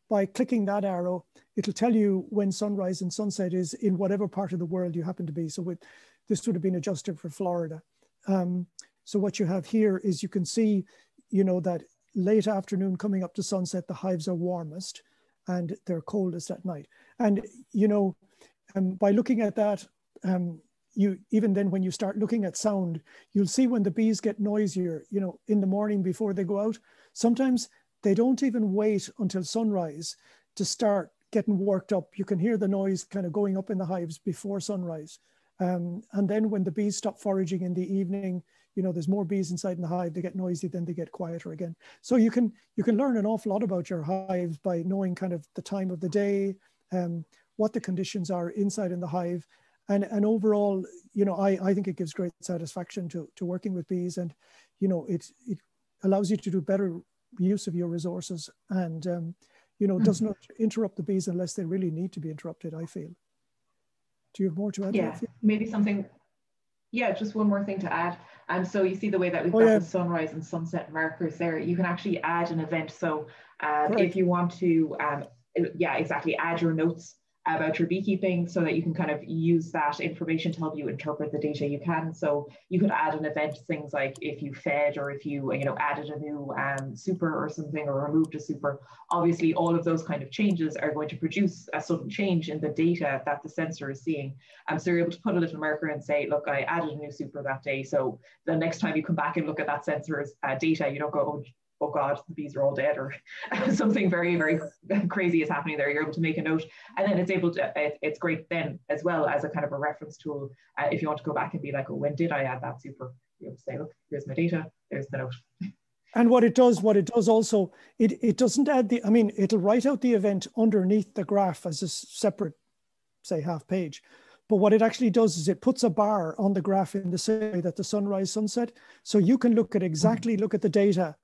By clicking that arrow, it'll tell you when sunrise and sunset is in whatever part of the world you happen to be. So with, this would have been adjusted for Florida. Um, so what you have here is you can see, you know, that late afternoon coming up to sunset, the hives are warmest and they're coldest at night. And, you know, um, by looking at that, um, you even then when you start looking at sound, you'll see when the bees get noisier, you know, in the morning before they go out. Sometimes they don't even wait until sunrise to start getting worked up. You can hear the noise kind of going up in the hives before sunrise. Um, and then when the bees stop foraging in the evening, you know, there's more bees inside in the hive, they get noisy, then they get quieter again. So you can you can learn an awful lot about your hives by knowing kind of the time of the day, um, what the conditions are inside in the hive. And, and overall, you know, I, I think it gives great satisfaction to, to working with bees and, you know, it, it allows you to do better use of your resources and, um, you know, does hmm. not interrupt the bees unless they really need to be interrupted, I feel. Do you have more to add? Yeah, maybe something. Yeah, just one more thing to add. And um, so you see the way that we've oh, got yeah. the sunrise and sunset markers there. You can actually add an event. So um, if you want to, um, yeah, exactly, add your notes about your beekeeping so that you can kind of use that information to help you interpret the data you can. So you could add an event, things like if you fed or if you, you know, added a new um, super or something or removed a super, obviously all of those kind of changes are going to produce a sudden change in the data that the sensor is seeing. Um, so you're able to put a little marker and say, look, I added a new super that day. So the next time you come back and look at that sensor's uh, data, you don't go, oh, oh God, the bees are all dead, or something very, very crazy is happening there. You're able to make a note, and then it's able to. It, it's great then as well as a kind of a reference tool. Uh, if you want to go back and be like, oh, when did I add that super? You're able to say, look, here's my data. There's the note. And what it does, what it does also, it, it doesn't add the, I mean, it'll write out the event underneath the graph as a separate, say, half page. But what it actually does is it puts a bar on the graph in the same way that the sunrise sunset. So you can look at exactly, look at the data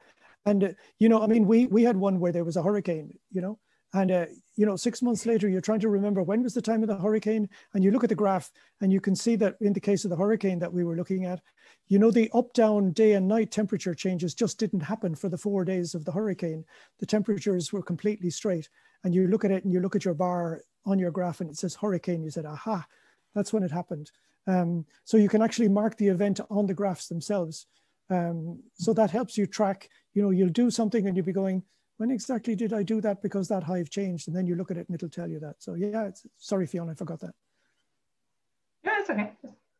and, uh, you know, I mean, we, we had one where there was a hurricane, you know, and, uh, you know, six months later, you're trying to remember when was the time of the hurricane. And you look at the graph and you can see that in the case of the hurricane that we were looking at, you know, the up, down, day and night temperature changes just didn't happen for the four days of the hurricane. The temperatures were completely straight. And you look at it and you look at your bar on your graph and it says hurricane. You said, aha, that's when it happened. Um, so you can actually mark the event on the graphs themselves. Um, so that helps you track, you know, you'll do something and you'll be going, when exactly did I do that? Because that hive changed. And then you look at it and it'll tell you that. So yeah, it's, sorry, Fiona, I forgot that. Yeah, it's okay.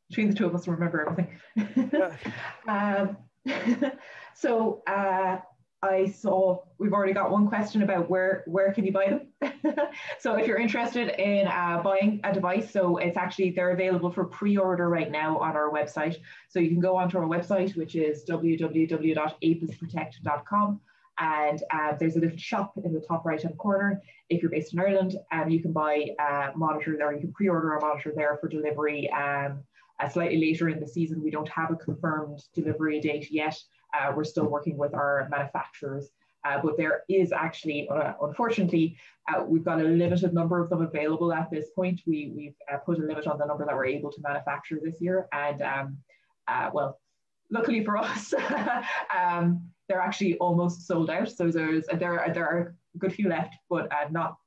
Between the two of us, remember everything. um, so uh, I saw we've already got one question about where where can you buy them. so if you're interested in uh, buying a device, so it's actually they're available for pre-order right now on our website. So you can go onto our website, which is www.apisprotect.com. And uh, there's a little shop in the top right hand corner. If you're based in Ireland, um, you can buy a monitor there. You can pre-order a monitor there for delivery um, uh, slightly later in the season. We don't have a confirmed delivery date yet. Uh, we're still working with our manufacturers. Uh, but there is actually, uh, unfortunately, uh, we've got a limited number of them available at this point. We, we've uh, put a limit on the number that we're able to manufacture this year. And um, uh, well, luckily for us, um, they're actually almost sold out. So there's, there, are, there are a good few left, but not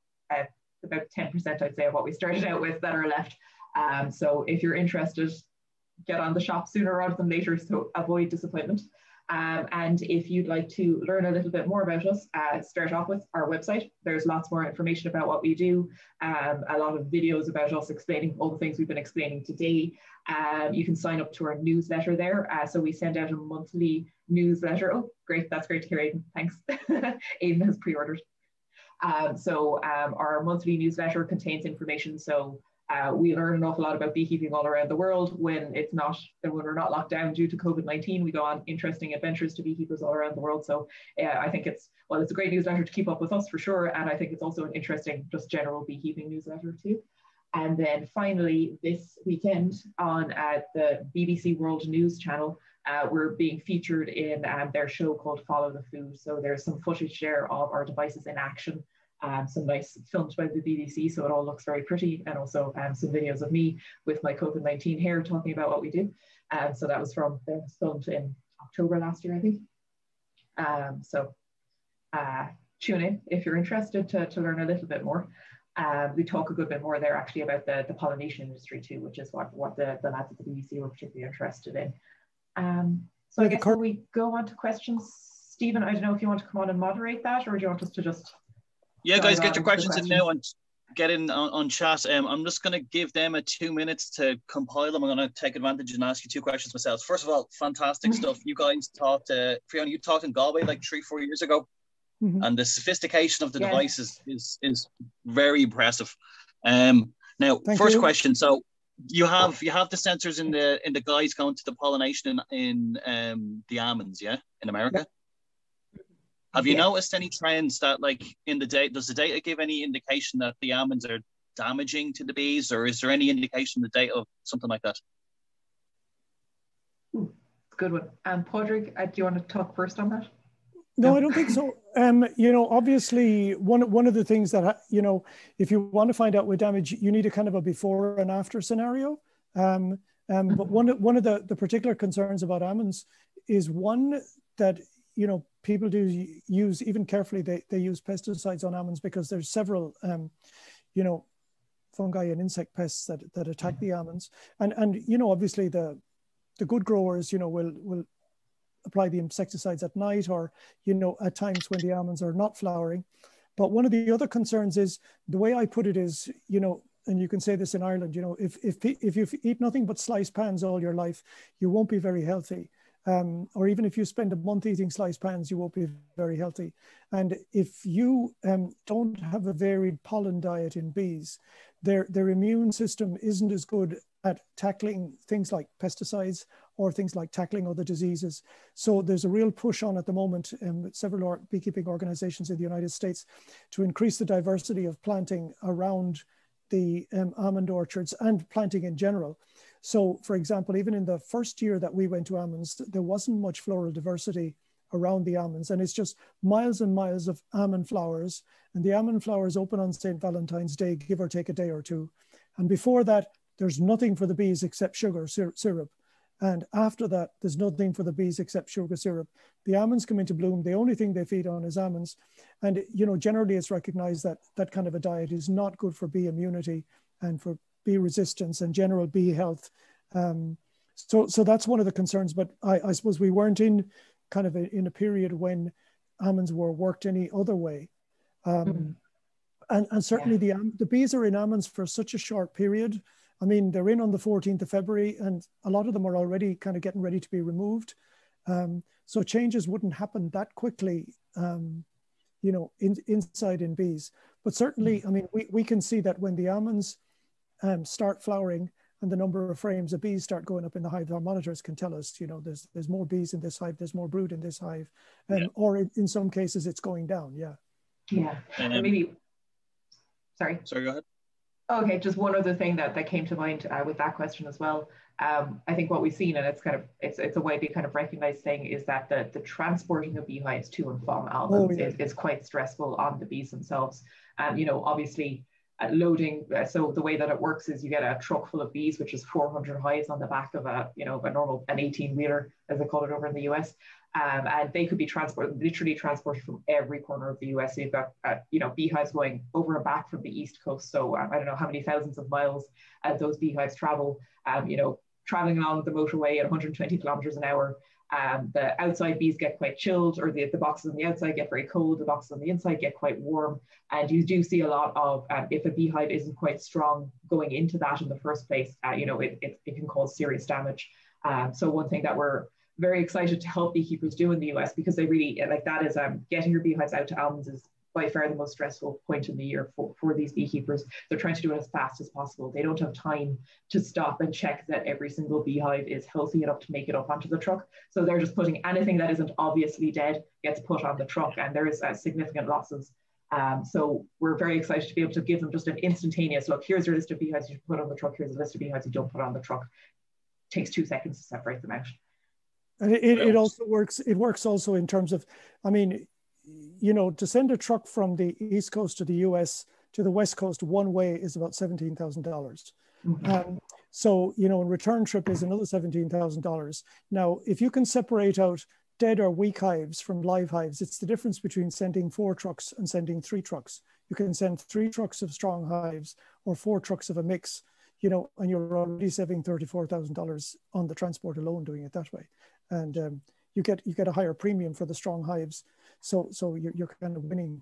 about 10%, I'd say, of what we started out with that are left. Um, so if you're interested, get on the shop sooner rather than later, so avoid disappointment. Um, and if you'd like to learn a little bit more about us, uh, start off with our website. There's lots more information about what we do, um, a lot of videos about us explaining all the things we've been explaining today. Um, you can sign up to our newsletter there. Uh, so we send out a monthly newsletter. Oh, great. That's great to hear, Aidan. Thanks. Aiden has pre-ordered. Um, so um, our monthly newsletter contains information. So uh, we learn an awful lot about beekeeping all around the world when it's not when we're not locked down due to COVID-19. We go on interesting adventures to beekeepers all around the world. So uh, I think it's well, it's a great newsletter to keep up with us for sure, and I think it's also an interesting just general beekeeping newsletter too. And then finally, this weekend on uh, the BBC World News channel, uh, we're being featured in um, their show called Follow the Food. So there's some footage there of our devices in action um, some nice films by the BBC, so it all looks very pretty, and also um, some videos of me with my COVID-19 hair talking about what we do. And um, so that was from, that was filmed in October last year, I think. Um, so uh, tune in if you're interested to, to learn a little bit more. Um, we talk a good bit more there actually about the, the pollination industry too, which is what, what the, the lads at the BBC were particularly interested in. Um, so I guess we go on to questions, Stephen, I don't know if you want to come on and moderate that or do you want us to just... Yeah, guys, get your questions, questions, in now and get in on, on chat. Um, I'm just going to give them a two minutes to compile them. I'm going to take advantage and ask you two questions myself. First of all, fantastic mm-hmm. stuff. You guys talked, uh, Fiona, you talked in Galway like three, four years ago. Mm-hmm. And the sophistication of the yeah. devices is, is very impressive. Um, now, Thank first you. question. So you have you have the sensors in the in the guys going to the pollination in, in um, the almonds, yeah, in America. Yeah. Have you yeah. noticed any trends that, like, in the data, does the data give any indication that the almonds are damaging to the bees, or is there any indication in the data of something like that? Ooh, good one. Um, Padraig, uh, do you want to talk first on that? No, no, I don't think so. Um, you know, obviously, one one of the things that you know, if you want to find out with damage, you need a kind of a before and after scenario. Um, um, but one one of the the particular concerns about almonds is one that you know people do use even carefully they, they use pesticides on almonds because there's several um, you know fungi and insect pests that, that attack the almonds. And and you know obviously the the good growers you know will will apply the insecticides at night or you know at times when the almonds are not flowering. But one of the other concerns is the way i put it is you know and you can say this in ireland you know if if if you eat nothing but sliced pans all your life you won't be very healthy um, or even if you spend a month eating sliced pans, you won't be very healthy. And if you um, don't have a varied pollen diet in bees, their, their immune system isn't as good at tackling things like pesticides or things like tackling other diseases. So there's a real push on at the moment um, with several beekeeping organizations in the United States to increase the diversity of planting around the um, almond orchards and planting in general. So for example, even in the first year that we went to almonds, there wasn't much floral diversity around the almonds. And it's just miles and miles of almond flowers. And the almond flowers open on St. Valentine's Day, give or take a day or two. And before that, there's nothing for the bees except sugar syrup. And after that, there's nothing for the bees except sugar syrup. The almonds come into bloom. The only thing they feed on is almonds. And, you know, generally it's recognized that that kind of a diet is not good for bee immunity and for bee resistance and general bee health. Um, so, so that's one of the concerns. But I, I suppose we weren't in kind of a, in a period when almonds were worked any other way. Um, mm-hmm. and, and certainly yeah. the, the bees are in almonds for such a short period. I mean, they're in on the 14th of February, and a lot of them are already kind of getting ready to be removed. Um, so changes wouldn't happen that quickly, um, you know, in, inside in bees. But certainly, mm. I mean, we, we can see that when the almonds um, start flowering and the number of frames of bees start going up in the hive, our monitors can tell us, you know, there's there's more bees in this hive, there's more brood in this hive, um, yeah. or in, in, some cases it's going down. Yeah. Yeah. And maybe. Sorry. Sorry. Go ahead. Okay, just one other thing that, that came to mind uh, with that question as well. Um, I think what we've seen, and it's kind of it's it's a widely kind of recognized thing, is that the the transporting of beehives to and from almonds oh, yeah. is, is quite stressful on the bees themselves. And you know, obviously, loading. Uh, so the way that it works is you get a truck full of bees, which is 400 hives on the back of a, you know, a normal, an 18 wheeler, as they call it over in the US. Um, and they could be transported, literally transported from every corner of the US. So you've got, uh, you know, beehives going over and back from the East Coast. So um, I don't know how many thousands of miles uh, those beehives travel, um, you know, traveling along the motorway at 120 kilometers an hour. Um, the outside bees get quite chilled, or the, the boxes on the outside get very cold, the boxes on the inside get quite warm. And you do see a lot of, um, if a beehive isn't quite strong going into that in the first place, uh, you know, it, it, it, can cause serious damage. Um, so one thing that we're very excited to help beekeepers do in the US, because they really, like that is um, getting your beehives out to almonds is by far the most stressful point in the year for, for these beekeepers. They're trying to do it as fast as possible. They don't have time to stop and check that every single beehive is healthy enough to make it up onto the truck. So they're just putting anything that isn't obviously dead gets put on the truck and there is uh, significant losses. Um, so we're very excited to be able to give them just an instantaneous look. Here's your list of beehives you put on the truck. Here's a list of beehives you don't put on the truck. It takes two seconds to separate them out. And it, it, it also works. It works also in terms of, I mean, you know, to send a truck from the East Coast to the US to the West Coast one way is about $17,000. mm-hmm. um, so, you know, a return trip is another $17,000. Now, if you can separate out dead or weak hives from live hives, it's the difference between sending four trucks and sending three trucks. You can send three trucks of strong hives or four trucks of a mix, you know, and you're already saving $34,000 on the transport alone doing it that way. And um, you get you get a higher premium for the strong hives. So so you're, you're kind of winning.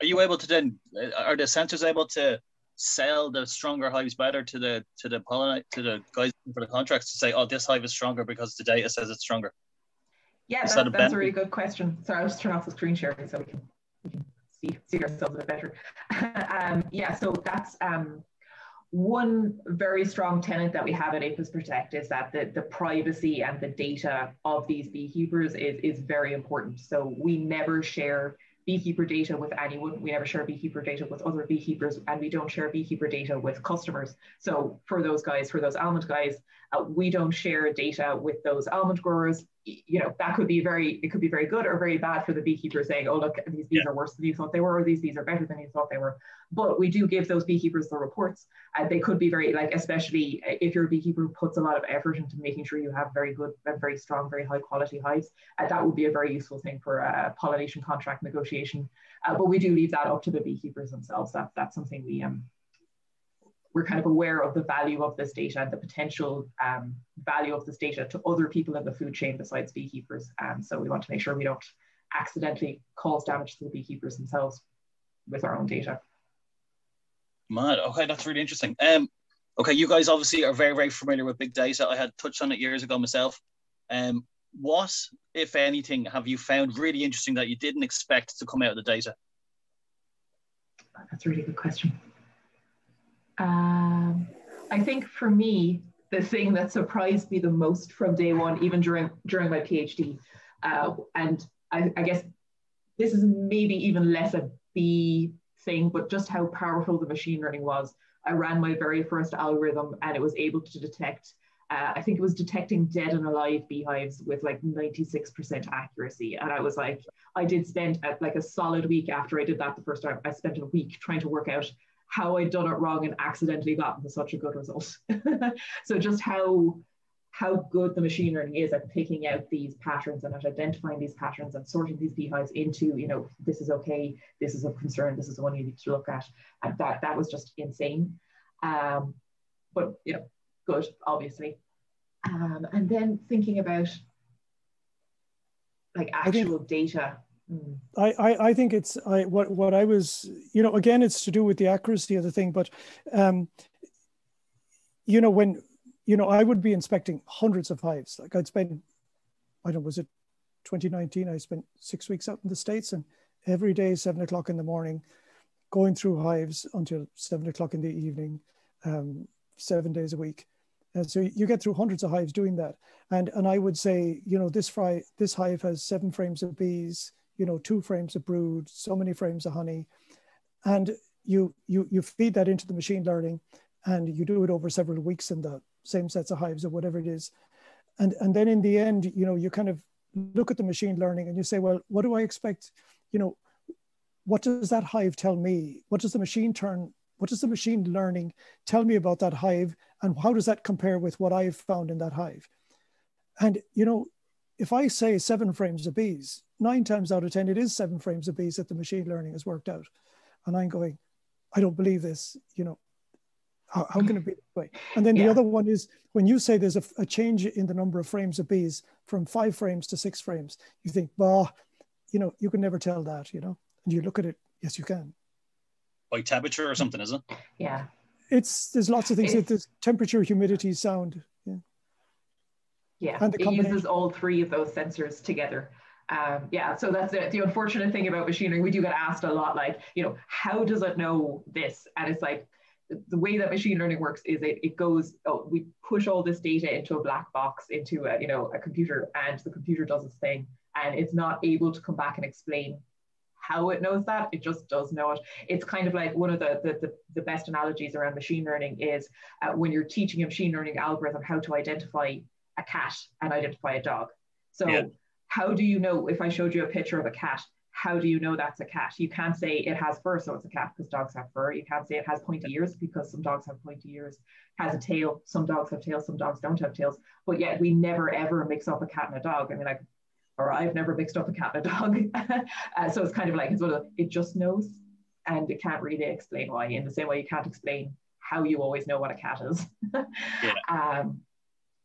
Are you able to then, are the sensors able to sell the stronger hives better to the to the pollinate to the guys for the contracts to say, oh, this hive is stronger because the data says it's stronger? Yeah, that, that a that's a really good question. Sorry, I'll just turn off the screen sharing so we can, we can see, see ourselves a bit better. um, yeah, so that's um, one very strong tenet that we have at Apis Protect is that the, the privacy and the data of these beekeepers is, is very important. So we never share beekeeper data with anyone. We never share beekeeper data with other beekeepers, and we don't share beekeeper data with customers. So for those guys, for those almond guys, uh, we don't share data with those almond growers you know that could be very it could be very good or very bad for the beekeeper saying oh look these bees yeah. are worse than you thought they were or these bees are better than you thought they were. But we do give those beekeepers the reports and they could be very like especially if you're a beekeeper puts a lot of effort into making sure you have very good and very strong very high quality hives uh, that would be a very useful thing for a pollination contract negotiation. Uh, but we do leave that up to the beekeepers themselves. That that's something we um we're kind of aware of the value of this data and the potential um, value of this data to other people in the food chain besides beekeepers. And um, so we want to make sure we don't accidentally cause damage to the beekeepers themselves with our own data. Mad. Okay, that's really interesting. Um, okay, you guys obviously are very, very familiar with big data. I had touched on it years ago myself. Um, what, if anything, have you found really interesting that you didn't expect to come out of the data? That's a really good question. Um, I think for me, the thing that surprised me the most from day one, even during during my PhD, uh, and I, I, guess this is maybe even less a bee thing, but just how powerful the machine learning was. I ran my very first algorithm, and it was able to detect. Uh, I think it was detecting dead and alive beehives with like 96% accuracy. And I was like, I did spend uh, like a solid week after I did that the first time. I spent a week trying to work out how I'd done it wrong and accidentally gotten such a good result. so just how how good the machine learning is at picking out these patterns and at identifying these patterns and sorting these beehives into, you know, this is okay, this is of concern, this is the one you need to look at. And that that was just insane. Um, but you know, good, obviously. Um, and then thinking about like actual data I, I, I think it's I what what I was you know again it's to do with the accuracy of the thing but um you know when you know I would be inspecting hundreds of hives. Like I'd spend I don't know was it 2019 I spent six weeks out in the states and every day seven o'clock in the morning going through hives until seven o'clock in the evening um, seven days a week. And so you get through hundreds of hives doing that. And and I would say you know this fry this hive has seven frames of bees you know, two frames of brood, so many frames of honey. And you, you, you feed that into the machine learning and you do it over several weeks in the same sets of hives or whatever it is. And, and then in the end, you know, you kind of look at the machine learning and you say, well, what do I expect? You know, what does that hive tell me? What does the machine turn? What does the machine learning tell me about that hive? And how does that compare with what I've found in that hive? And, you know, if I say seven frames of bees, nine times out of 10, it is seven frames of bees that the machine learning has worked out. And I'm going, I don't believe this, you know, how, how can it be that way? And then yeah. the other one is when you say there's a, a, change in the number of frames of bees from five frames to six frames, you think, bah, you know, you can never tell that, you know, and you look at it, yes, you can. By temperature or something, is it? Yeah. It's, there's lots of things. It's, there's temperature, humidity, sound. Yeah. It uses all three of those sensors together. Um, yeah, so that's the, the unfortunate thing about machinery. We do get asked a lot, like, you know, how does it know this? And it's like, the way that machine learning works is it, it goes, oh, we push all this data into a black box, into a, you know, a computer, and the computer does its thing. And it's not able to come back and explain how it knows that it just does know it it's kind of like one of the the, the, the best analogies around machine learning is uh, when you're teaching a machine learning algorithm how to identify a cat and identify a dog so yeah how do you know if I showed you a picture of a cat? how do you know that's a cat? You can't say it has fur, so it's a cat because dogs have fur. You can't say it has pointy ears because some dogs have pointy ears. Has a tail. Some dogs have tails. Some dogs don't have tails. But yet we never ever mix up a cat and a dog. I mean, like, or I've never mixed up a cat and a dog. uh, so it's kind of like it's sort of it just knows, and it can't really explain why. In the same way, you can't explain how you always know what a cat is. yeah. um,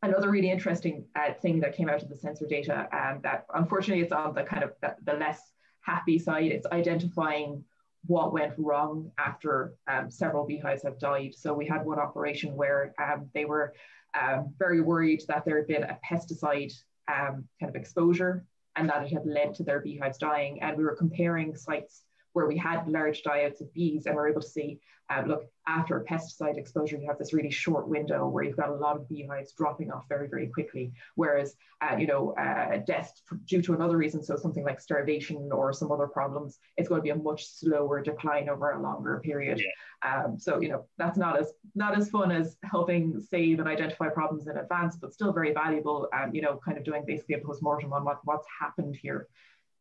another really interesting uh, thing that came out of the sensor data um, that unfortunately it's on the kind of the, the less happy side. It's identifying what went wrong after um, several beehives have died. So we had one operation where um, they were um, very worried that there had been a pesticide um, kind of exposure and that it had led to their beehives dying. And we were comparing sites where we had large dieouts of bees and we're able to see, uh, look, after a pesticide exposure, you have this really short window where you've got a lot of beehives dropping off very, very quickly. Whereas, uh, you know, uh, death due to another reason, so something like starvation or some other problems, it's going to be a much slower decline over a longer period. Yeah. Um, so, you know, that's not as not as fun as helping save and identify problems in advance, but still very valuable. Um, you know, kind of doing basically a postmortem on what, what's happened here.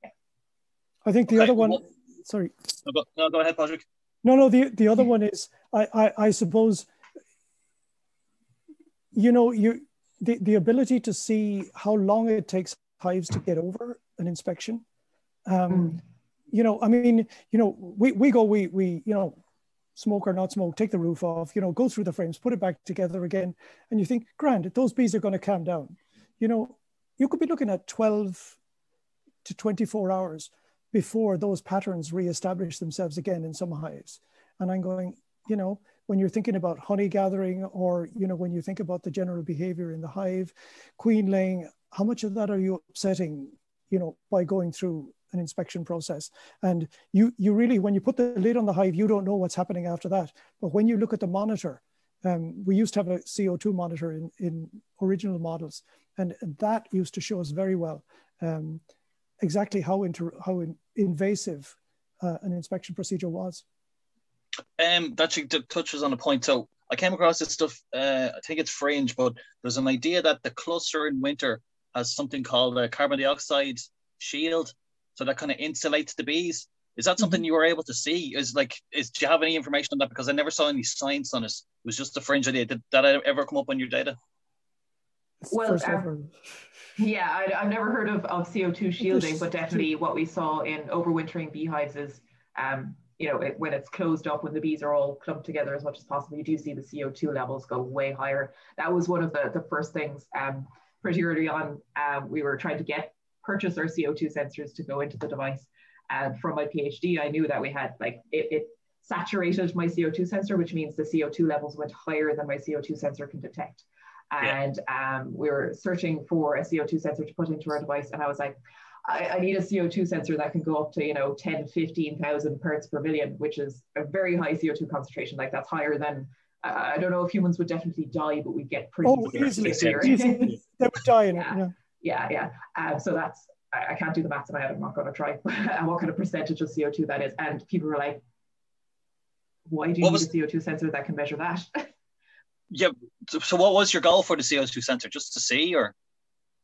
Yeah. I think the okay. other one. Sorry. No go, no, go ahead, Patrick. No, no. The the other one is I I, I suppose. You know, you the, the ability to see how long it takes hives to get over an inspection. Um, mm. You know, I mean, you know, we, we go, we, we, you know, smoke or not smoke, take the roof off, you know, go through the frames, put it back together again. And you think, grand, those bees are going to calm down. You know, you could be looking at 12 to 24 hours before those patterns reestablish themselves again in some hives. And I'm going, you know, when you're thinking about honey gathering or, you know, when you think about the general behavior in the hive, queen laying, how much of that are you upsetting, you know, by going through an inspection process? And you, you really, when you put the lid on the hive, you don't know what's happening after that. But when you look at the monitor, um, we used to have a CO2 monitor in, in original models, and, that used to show us very well. Um, exactly how inter, how in, invasive uh, an inspection procedure was. Um, that actually touches on a point. So I came across this stuff. Uh, I think it's fringe, but there's an idea that the cluster in winter has something called a carbon dioxide shield, so that kind of insulates the bees. Is that something mm-hmm. you were able to see? Is like, is do you have any information on that? Because I never saw any science on it. It was just a fringe idea. Did that ever come up on your data? Well, um, yeah, I, have never heard of, of CO2 shielding, but definitely what we saw in overwintering beehives is, um, you know, it, when it's closed up, when the bees are all clumped together as much as possible, you do see the CO2 levels go way higher. That was one of the, the first things um, pretty early on. Um, we were trying to get purchase our CO2 sensors to go into the device. And from my PhD, I knew that we had like it, it saturated my CO2 sensor, which means the CO2 levels went higher than my CO2 sensor can detect and yeah. um, we were searching for a CO2 sensor to put into our device. And I was like, I, I, need a CO2 sensor that can go up to, you know, 10, 15,000 parts per million, which is a very high CO2 concentration. Like that's higher than, uh, I don't know if humans would definitely die, but we get pretty oh, easily, easily. they would die in yeah. it. Yeah, yeah. yeah. Um, so that's, I, I, can't do the maths in my head. I'm not going to try. and what kind of percentage of CO2 that is. And people were like, why do you what need was, a CO2 sensor that can measure that? yeah. So, what was your goal for the CO2 sensor? Just to see, or?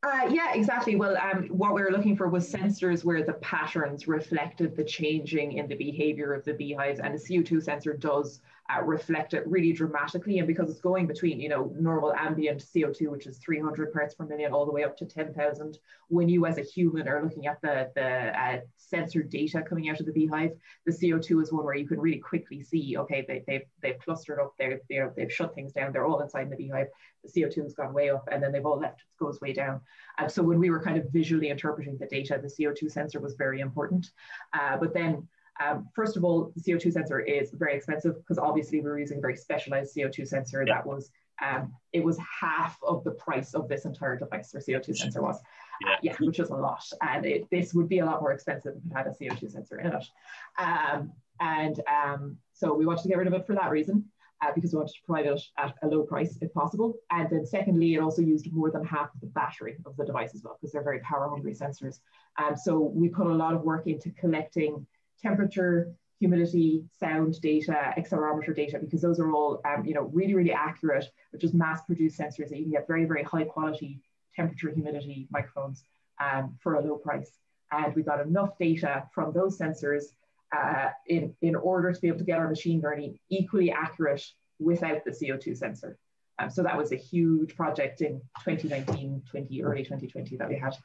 Uh, yeah, exactly. Well, um, what we were looking for was sensors where the patterns reflected the changing in the behavior of the beehives, and the CO2 sensor does uh, reflect it really dramatically. And because it's going between, you know, normal ambient CO2, which is 300 parts per million, all the way up to 10,000, when you as a human are looking at the, the uh, sensor data coming out of the beehive, the CO2 is one where you can really quickly see, okay, they, they've, they've clustered up, they're, they're, they've shut things down, they're all inside the beehive, the CO2 has gone way up, and then they've all left, it goes way down. And so when we were kind of visually interpreting the data, the CO2 sensor was very important. Uh, but then um, first of all, the CO2 sensor is very expensive because obviously we are using a very specialized CO2 sensor yeah. that was, um, it was half of the price of this entire device or CO2 sensor was. Yeah. Uh, yeah, which is a lot. And it, this would be a lot more expensive if it had a CO2 sensor in it. Um, and um, so we wanted to get rid of it for that reason. Uh, because we wanted to provide it at a low price if possible. And then secondly, it also used more than half of the battery of the device as well, because they're very power hungry sensors. Um, so we put a lot of work into collecting temperature, humidity, sound data, accelerometer data, because those are all um, you know, really, really accurate, which is mass-produced sensors that you can get very, very high quality temperature, humidity microphones um, for a low price. And we got enough data from those sensors uh, in, in order to be able to get our machine learning equally accurate without the CO2 sensor. Um, so that was a huge project in 2019, 20, early 2020 that we had.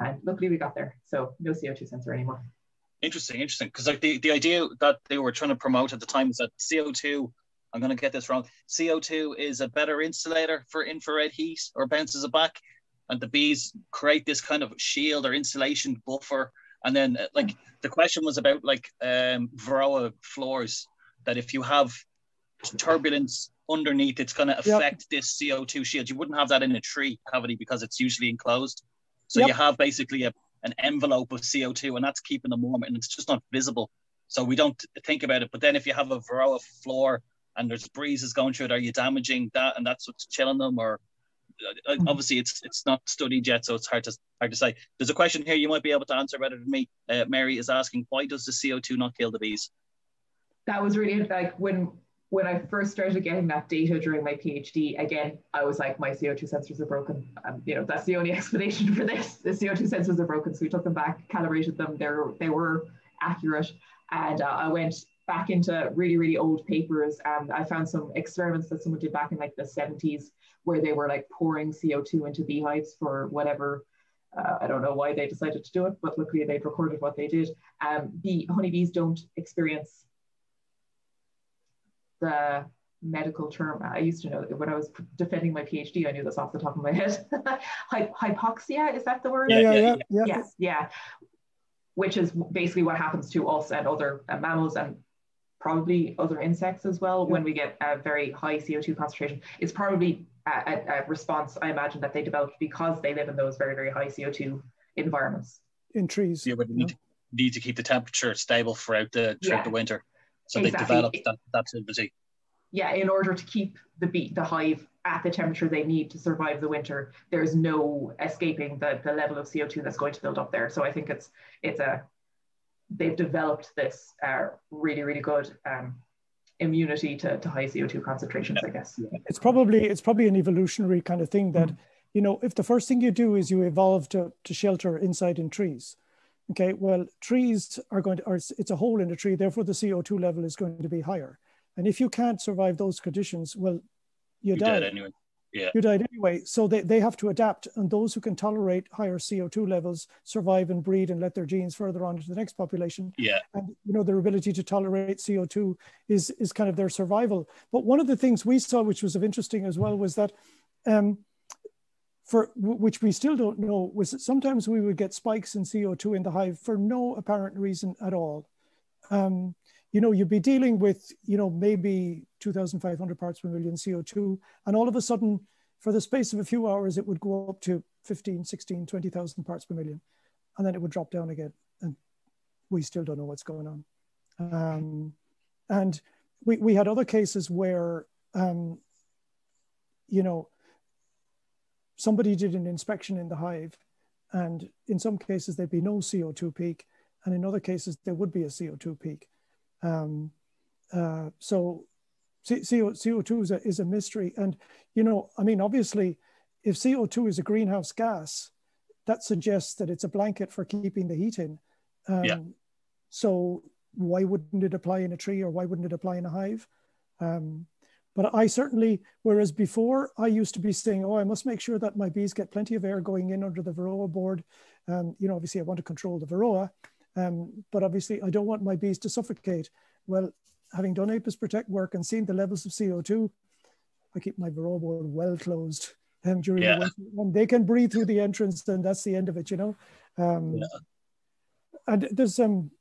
And luckily we got there. So no CO2 sensor anymore. Interesting, interesting. Because like the, the idea that they were trying to promote at the time is that CO2, I'm going to get this wrong, CO2 is a better insulator for infrared heat or bounces it back. And the bees create this kind of shield or insulation buffer. And then uh, like the question was about like um, Varroa floors, that if you have turbulence underneath, it's going to affect yep. this CO2 shield. You wouldn't have that in a tree cavity because it's usually enclosed. So yep. you have basically a, an envelope of CO2 and that's keeping them warm and it's just not visible. So we don't think about it. But then if you have a Varroa floor and there's breezes going through it, are you damaging that and that's what's chilling them or uh, mm-hmm. obviously it's it's not studied yet, so it's hard to hard to say. There's a question here you might be able to answer better than me. Uh, Mary is asking, why does the CO2 not kill the bees? That was really like when when I first started getting that data during my PhD, again, I was like, my CO2 sensors are broken. Um, you know, that's the only explanation for this. The CO2 sensors are broken. So we took them back, calibrated them. They were, they were accurate. And uh, I went back into really, really old papers. And I found some experiments that someone did back in like the 70s where they were like pouring CO2 into beehives for whatever uh, I don't know why they decided to do it, but luckily they'd recorded what they did. Um, bee, honeybees don't experience the medical term. I used to know when I was defending my PhD, I knew this off the top of my head. hypoxia, is that the word? Yeah, yeah, yeah. yeah. Yes, yeah. Which is basically what happens to us and other uh, mammals and probably other insects as well yeah. when we get a very high CO2 concentration. It's probably a, a, a, response, I imagine, that they developed because they live in those very, very high CO2 environments. In trees. Yeah, but need, need to keep the temperature stable throughout the throughout yeah. the winter. So exactly. they developed that, that ability. Yeah, in order to keep the bee, the hive at the temperature they need to survive the winter, there's no escaping the, the level of CO2 that's going to build up there. So I think it's it's a they've developed this uh, really, really good um, immunity to, to high CO2 concentrations, I guess. It's probably it's probably an evolutionary kind of thing that, mm. you know, if the first thing you do is you evolve to, to shelter inside in trees, Okay, well, trees are going to, or it's a hole in the tree, therefore the CO2 level is going to be higher. And if you can't survive those conditions, well, you, you die. anyway. Yeah. You died anyway. So they, they have to adapt. And those who can tolerate higher CO2 levels survive and breed and let their genes further on to the next population. Yeah. And you know, their ability to tolerate CO2 is is kind of their survival. But one of the things we saw, which was of interesting as well, was that um, for which we still don't know was that sometimes we would get spikes in CO2 in the hive for no apparent reason at all. Um, you know, you'd be dealing with, you know, maybe 2,500 parts per million CO2, and all of a sudden, for the space of a few hours, it would go up to 15, 16, 20,000 parts per million, and then it would drop down again. And we still don't know what's going on. Um, and we, we had other cases where, um, you know, somebody did an inspection in the hive, and in some cases there'd be no CO2 peak, and in other cases there would be a CO2 peak. Um, uh, so CO, CO2 is a, is a mystery. And, you know, I mean, obviously, if CO2 is a greenhouse gas, that suggests that it's a blanket for keeping the heat in. Um, yeah. So why wouldn't it apply in a tree or why wouldn't it apply in a hive? Um, but I certainly, whereas before I used to be saying, oh, I must make sure that my bees get plenty of air going in under the Varroa board. Um, you know, obviously I want to control the Varroa, um, but obviously I don't want my bees to suffocate. Well, having done Apis Protect work and seen the levels of CO2, I keep my Varroa board well closed um, during yeah. the winter. And they can breathe through the entrance, then that's the end of it, you know. Um, yeah. And there's um,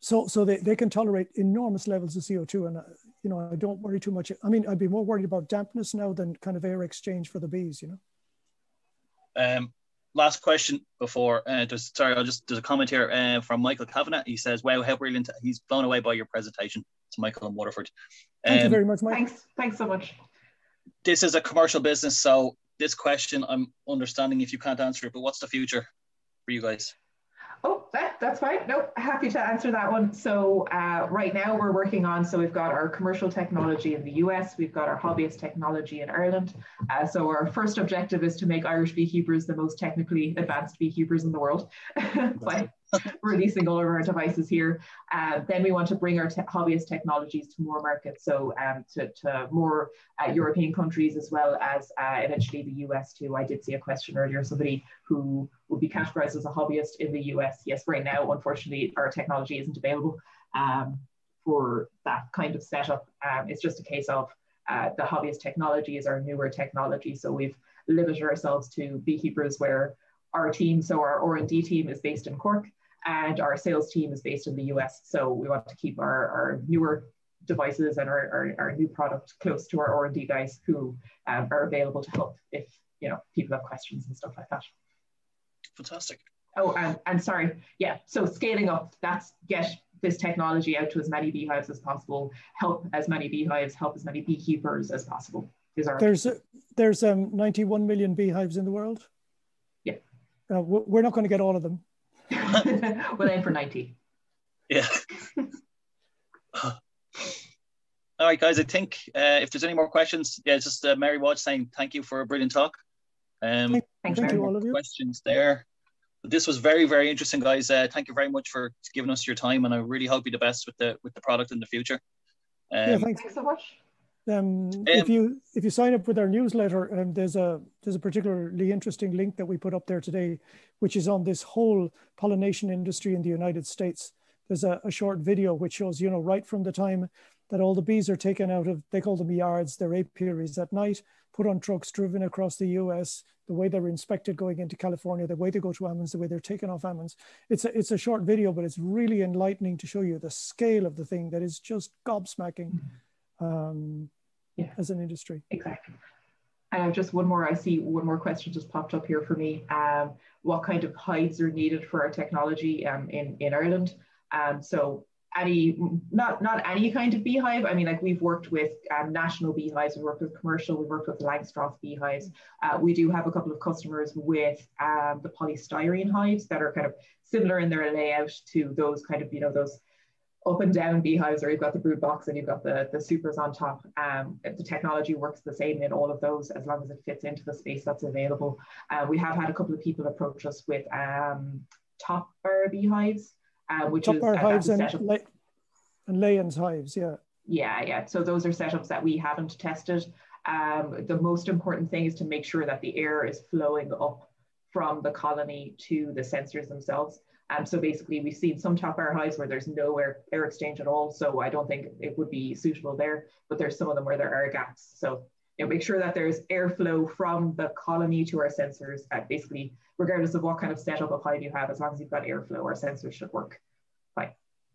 so so they, they can tolerate enormous levels of CO2, and uh, you know, I don't worry too much. I mean, I'd be more worried about dampness now than kind of air exchange for the bees, you know. Um, last question before, uh, just, sorry, I'll just, there's a comment here uh, from Michael Kavanagh. He says, wow, how brilliant. He's blown away by your presentation. It's Michael in Waterford. Um, Thank you um, very much, Mike. Thanks, thanks so much. This is a commercial business, so this question, I'm understanding if you can't answer it, but what's the future for you guys? That that's fine. Nope, happy to answer that one. So uh, right now we're working on, so we've got our commercial technology in the US, we've got our hobbyist technology in Ireland. Uh, so our first objective is to make Irish beekeepers the most technically advanced beekeepers in the world by releasing all of our devices here. Uh, then we want to bring our te hobbyist technologies to more markets, so um, to, to, more uh, European countries as well as uh, eventually the US too. I did see a question earlier, somebody who would be categorized as a hobbyist in the US. Yes, right now, unfortunately, our technology isn't available um, for that kind of setup. Um, it's just a case of uh, the hobbyist technology is our newer technology. So we've limited ourselves to beekeepers where our team, so our R&D team is based in Cork and our sales team is based in the US. So we want to keep our, our newer devices and our, our, our new product close to our R&D guys who um, are available to help if you know people have questions and stuff like that. Fantastic. Oh, and, and sorry, yeah. So scaling up, that's get this technology out to as many beehives as possible, help as many beehives, help as many beekeepers as possible. Is our there's a, there's um 91 million beehives in the world. Yeah. Uh, we're not going to get all of them. We'll aim for 90. Yeah. All right, guys. I think uh, if there's any more questions, yeah, just uh, Mary Watch saying thank you for a brilliant talk. Um, thank, thank you, all of you. Questions there. But this was very, very interesting, guys. Uh, thank you very much for giving us your time, and I really hope you the best with the with the product in the future. Um, yeah, thanks. thanks so much. Um, um, if you if you sign up with our newsletter, um, there's a there's a particularly interesting link that we put up there today, which is on this whole pollination industry in the United States. There's a, a short video which shows you know right from the time that all the bees are taken out of they call them yards, their apiaries at night, put on trucks, driven across the U.S. The way they're inspected going into California, the way they go to almonds, the way they're taken off almonds. It's a it's a short video, but it's really enlightening to show you the scale of the thing that is just gobsmacking. Mm-hmm. Um, yeah. as an industry. Exactly. Uh, just one more, I see one more question just popped up here for me. Um, what kind of hives are needed for our technology um, in, in Ireland? Um, so any, not, not any kind of beehive. I mean, like we've worked with um, national beehives, we've worked with commercial, we've worked with Langstroth beehives. Uh, we do have a couple of customers with um, the polystyrene hives that are kind of similar in their layout to those kind of, you know, those up and down beehives or you've got the brood box and you've got the, the supers on top. Um, the technology works the same in all of those as long as it fits into the space that's available. Uh, we have had a couple of people approach us with um, top bar beehives, uh, which top is bar hives and, lay, and Layens hives, yeah. Yeah, yeah. So those are setups that we haven't tested. Um, the most important thing is to make sure that the air is flowing up from the colony to the sensors themselves. Um, so basically, we've seen some top bar hives where there's no air, air exchange at all. So I don't think it would be suitable there, but there's some of them where there are gaps. So you know, make sure that there's airflow from the colony to our sensors. At basically, regardless of what kind of setup of hive you have, as long as you've got airflow, our sensors should work fine.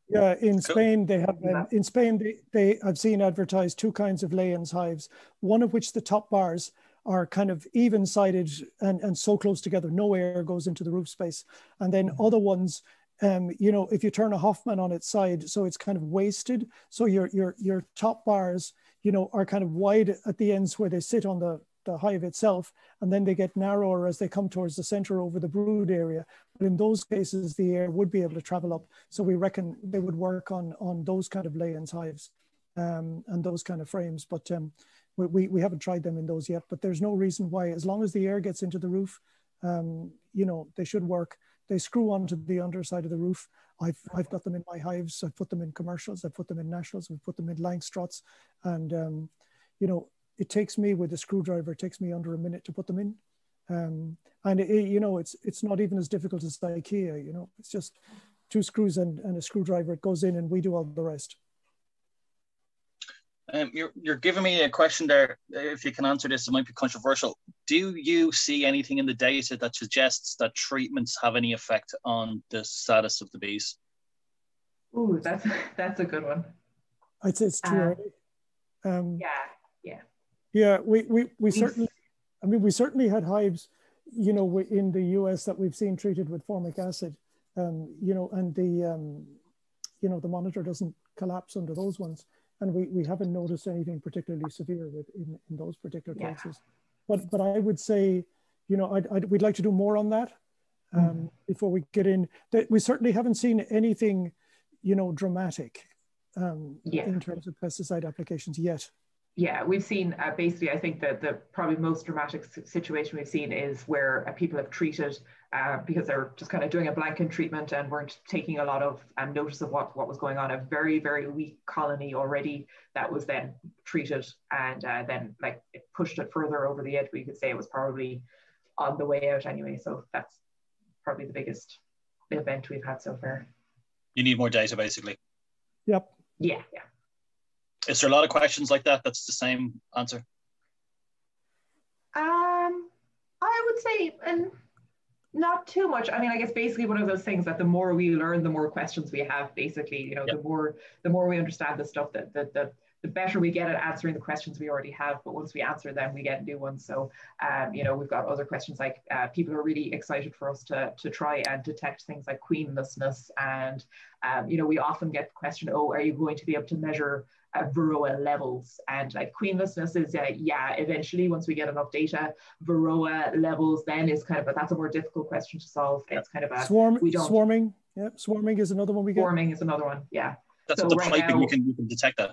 Yeah, in Spain they have um, in Spain they, they I've seen advertised two kinds of Layens hives. One of which the top bars are kind of even sided and, and so close together, no air goes into the roof space. And then mm-hmm. other ones, um, you know, if you turn a Hoffman on its side, so it's kind of wasted. So your, your, your top bars, you know, are kind of wide at the ends where they sit on the, the hive itself, and then they get narrower as they come towards the center over the brood area. But in those cases, the air would be able to travel up. So we reckon they would work on, on those kind of Layens hives um, and those kind of frames. But um, we, we, we, haven't tried them in those yet, but there's no reason why, as long as the air gets into the roof, um, you know, they should work. They screw onto the underside of the roof. I've, I've got them in my hives. I've put them in commercials. I've put them in nationals. We've put them in Langstroths. And, um, you know, it takes me with a screwdriver, it takes me under a minute to put them in. Um, and, it, you know, it's, it's not even as difficult as IKEA, you know, it's just two screws and, and a screwdriver. It goes in and we do all the rest. Um, you're, you're giving me a question there. If you can answer this, it might be controversial. Do you see anything in the data that suggests that treatments have any effect on the status of the bees? Ooh, that's that's a good one. I'd say it's too um, early. Um, yeah, yeah, yeah. We we we certainly. I mean, we certainly had hives, you know, in the U.S. that we've seen treated with formic acid, um, you know, and the, um, you know, the monitor doesn't collapse under those ones and we, we haven't noticed anything particularly severe with in, in those particular yeah. cases. But but I would say, you know, I'd, I'd, we'd like to do more on that. um, mm. before we get in. That we certainly haven't seen anything, you know, dramatic um, yeah. in terms of pesticide applications yet. Yeah, we've seen uh, basically, I think that the probably most dramatic situation we've seen is where uh, people have treated uh, because they're just kind of doing a blanket treatment and weren't taking a lot of um, notice of what, what was going on. A very, very weak colony already that was then treated and uh, then like it pushed it further over the edge. We could say it was probably on the way out anyway. So that's probably the biggest event we've had so far. You need more data basically. Yep. Yeah, yeah. Is there a lot of questions like that? That's the same answer. Um, I would say, and not too much. I mean, I guess basically one of those things that the more we learn, the more questions we have. Basically, you know, yep. the more the more we understand the stuff that that the the better we get at answering the questions we already have. But once we answer them, we get new ones. So, um, you know, we've got other questions like uh, people are really excited for us to, to try and detect things like queenlessness. And, um, you know, we often get the question, oh, are you going to be able to measure uh, varroa levels. And like queenlessness is uh, yeah eventually once we get enough data varroa levels then is kind of but that's a more difficult question to solve. It's kind of a swarm we don't swarming? Yeah swarming is another one we get. Swarming is another one yeah. That's so the right piping now, you can you can detect that.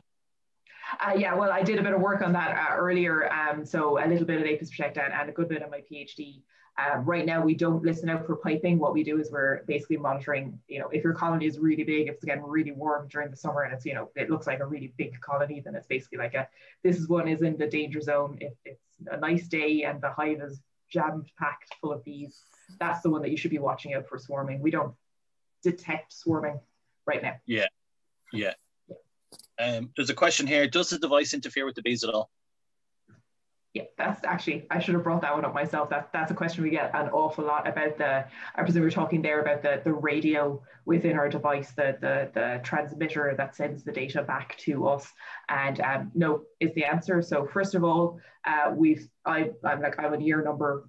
Uh, yeah, well, I did a bit of work on that uh, earlier. Um, so a little bit at Apis Protect and, and a good bit of my PhD um, right now, we don't listen out for piping. What we do is we're basically monitoring, you know, if your colony is really big, if it's getting really warm during the summer and it's, you know, it looks like a really big colony, then it's basically like a, this is one is in the danger zone. If it's a nice day and the hive is jammed packed full of bees, that's the one that you should be watching out for swarming. We don't detect swarming right now. Yeah, yeah. Um, there's a question here. Does the device interfere with the bees at all? Yeah, that's actually, I should have brought that one up myself. That, that's a question we get an awful lot about the, I presume we are talking there about the, the radio within our device, the, the, the transmitter that sends the data back to us. And um, no is the answer. So first of all, uh, we've, I, I'm like, I'm on year number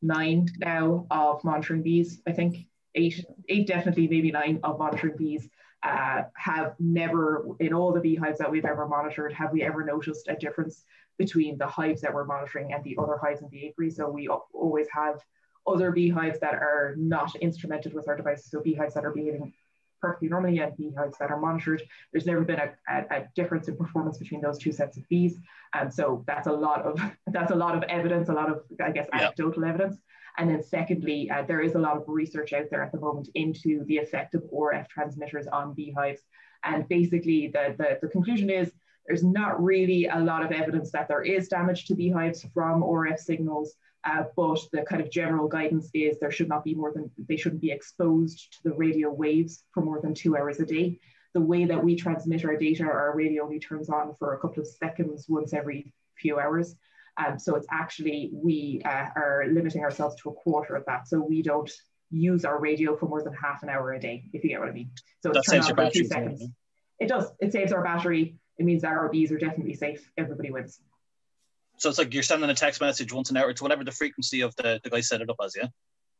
nine now of monitoring bees, I think eight, eight definitely, maybe nine of monitoring bees. Uh, have never, in all the beehives that we've ever monitored, have we ever noticed a difference between the hives that we're monitoring and the other hives in the apiary. So we always have other beehives that are not instrumented with our devices, so beehives that are behaving perfectly normally and beehives that are monitored. There's never been a, a, a, difference in performance between those two sets of bees. And so that's a lot of that's a lot of evidence, a lot of I guess anecdotal evidence. And then secondly, uh, there is a lot of research out there at the moment into the effect of RF transmitters on beehives. And basically the, the, the conclusion is there's not really a lot of evidence that there is damage to beehives from RF signals, uh, but the kind of general guidance is there should not be more than, they shouldn't be exposed to the radio waves for more than two hours a day. The way that we transmit our data, our radio only turns on for a couple of seconds once every few hours. Um, so it's actually, we uh, are limiting ourselves to a quarter of that. So we don't use our radio for more than half an hour a day, if you get what I mean. So that saves your battery. Seconds. It does. It saves our battery it means that our bees are definitely safe. Everybody wins. So it's like you're sending a text message once an hour to whatever the frequency of the, the guy set it up as, yeah?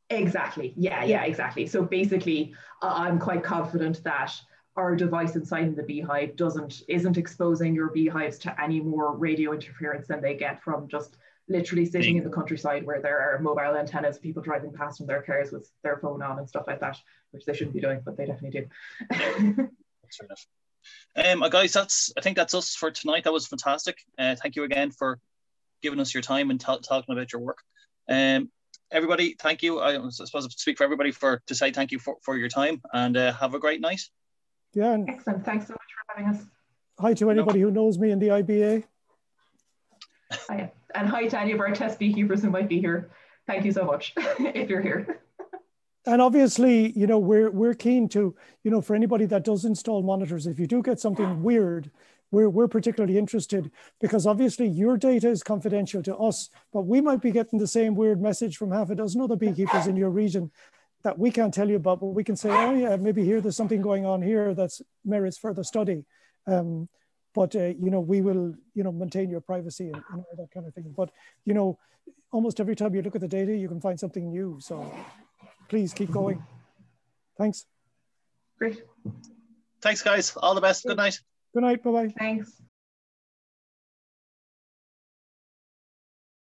Exactly. Yeah, yeah, exactly. So basically, uh, I'm quite confident that our device inside the beehive doesn't isn't exposing your beehives to any more radio interference than they get from just literally sitting in the countryside where there are mobile antennas, people driving past in their cars with their phone on and stuff like that, which they shouldn't be doing, but they definitely do. That's fair enough. Um, uh, guys, that's I think that's us for tonight. That was fantastic. Uh, thank you again for giving us your time and talking about your work. Um, everybody, thank you. I, I suppose I speak for everybody for to say thank you for, for your time and uh, have a great night. Yeah. Excellent. Thanks so much for having us. Hi to anybody no. who knows me in the IBA. Hi. And hi to any of our test beekeepers who might be here. Thank you so much if you're here and obviously, you know, we're we're keen to, you know, for anybody that does install monitors, if you do get something weird, we're we're particularly interested because obviously your data is confidential to us, but we might be getting the same weird message from half a dozen other beekeepers in your region that we can't tell you about, but we can say, oh yeah, maybe here there's something going on here that's merits further study. Um, but uh, you know, we will, you know, maintain your privacy and, and all that kind of thing. But you know, almost every time you look at the data, you can find something new. So please keep going. Thanks. Great. Thanks, guys. All the best. Good night. Good night. Bye bye. Thanks.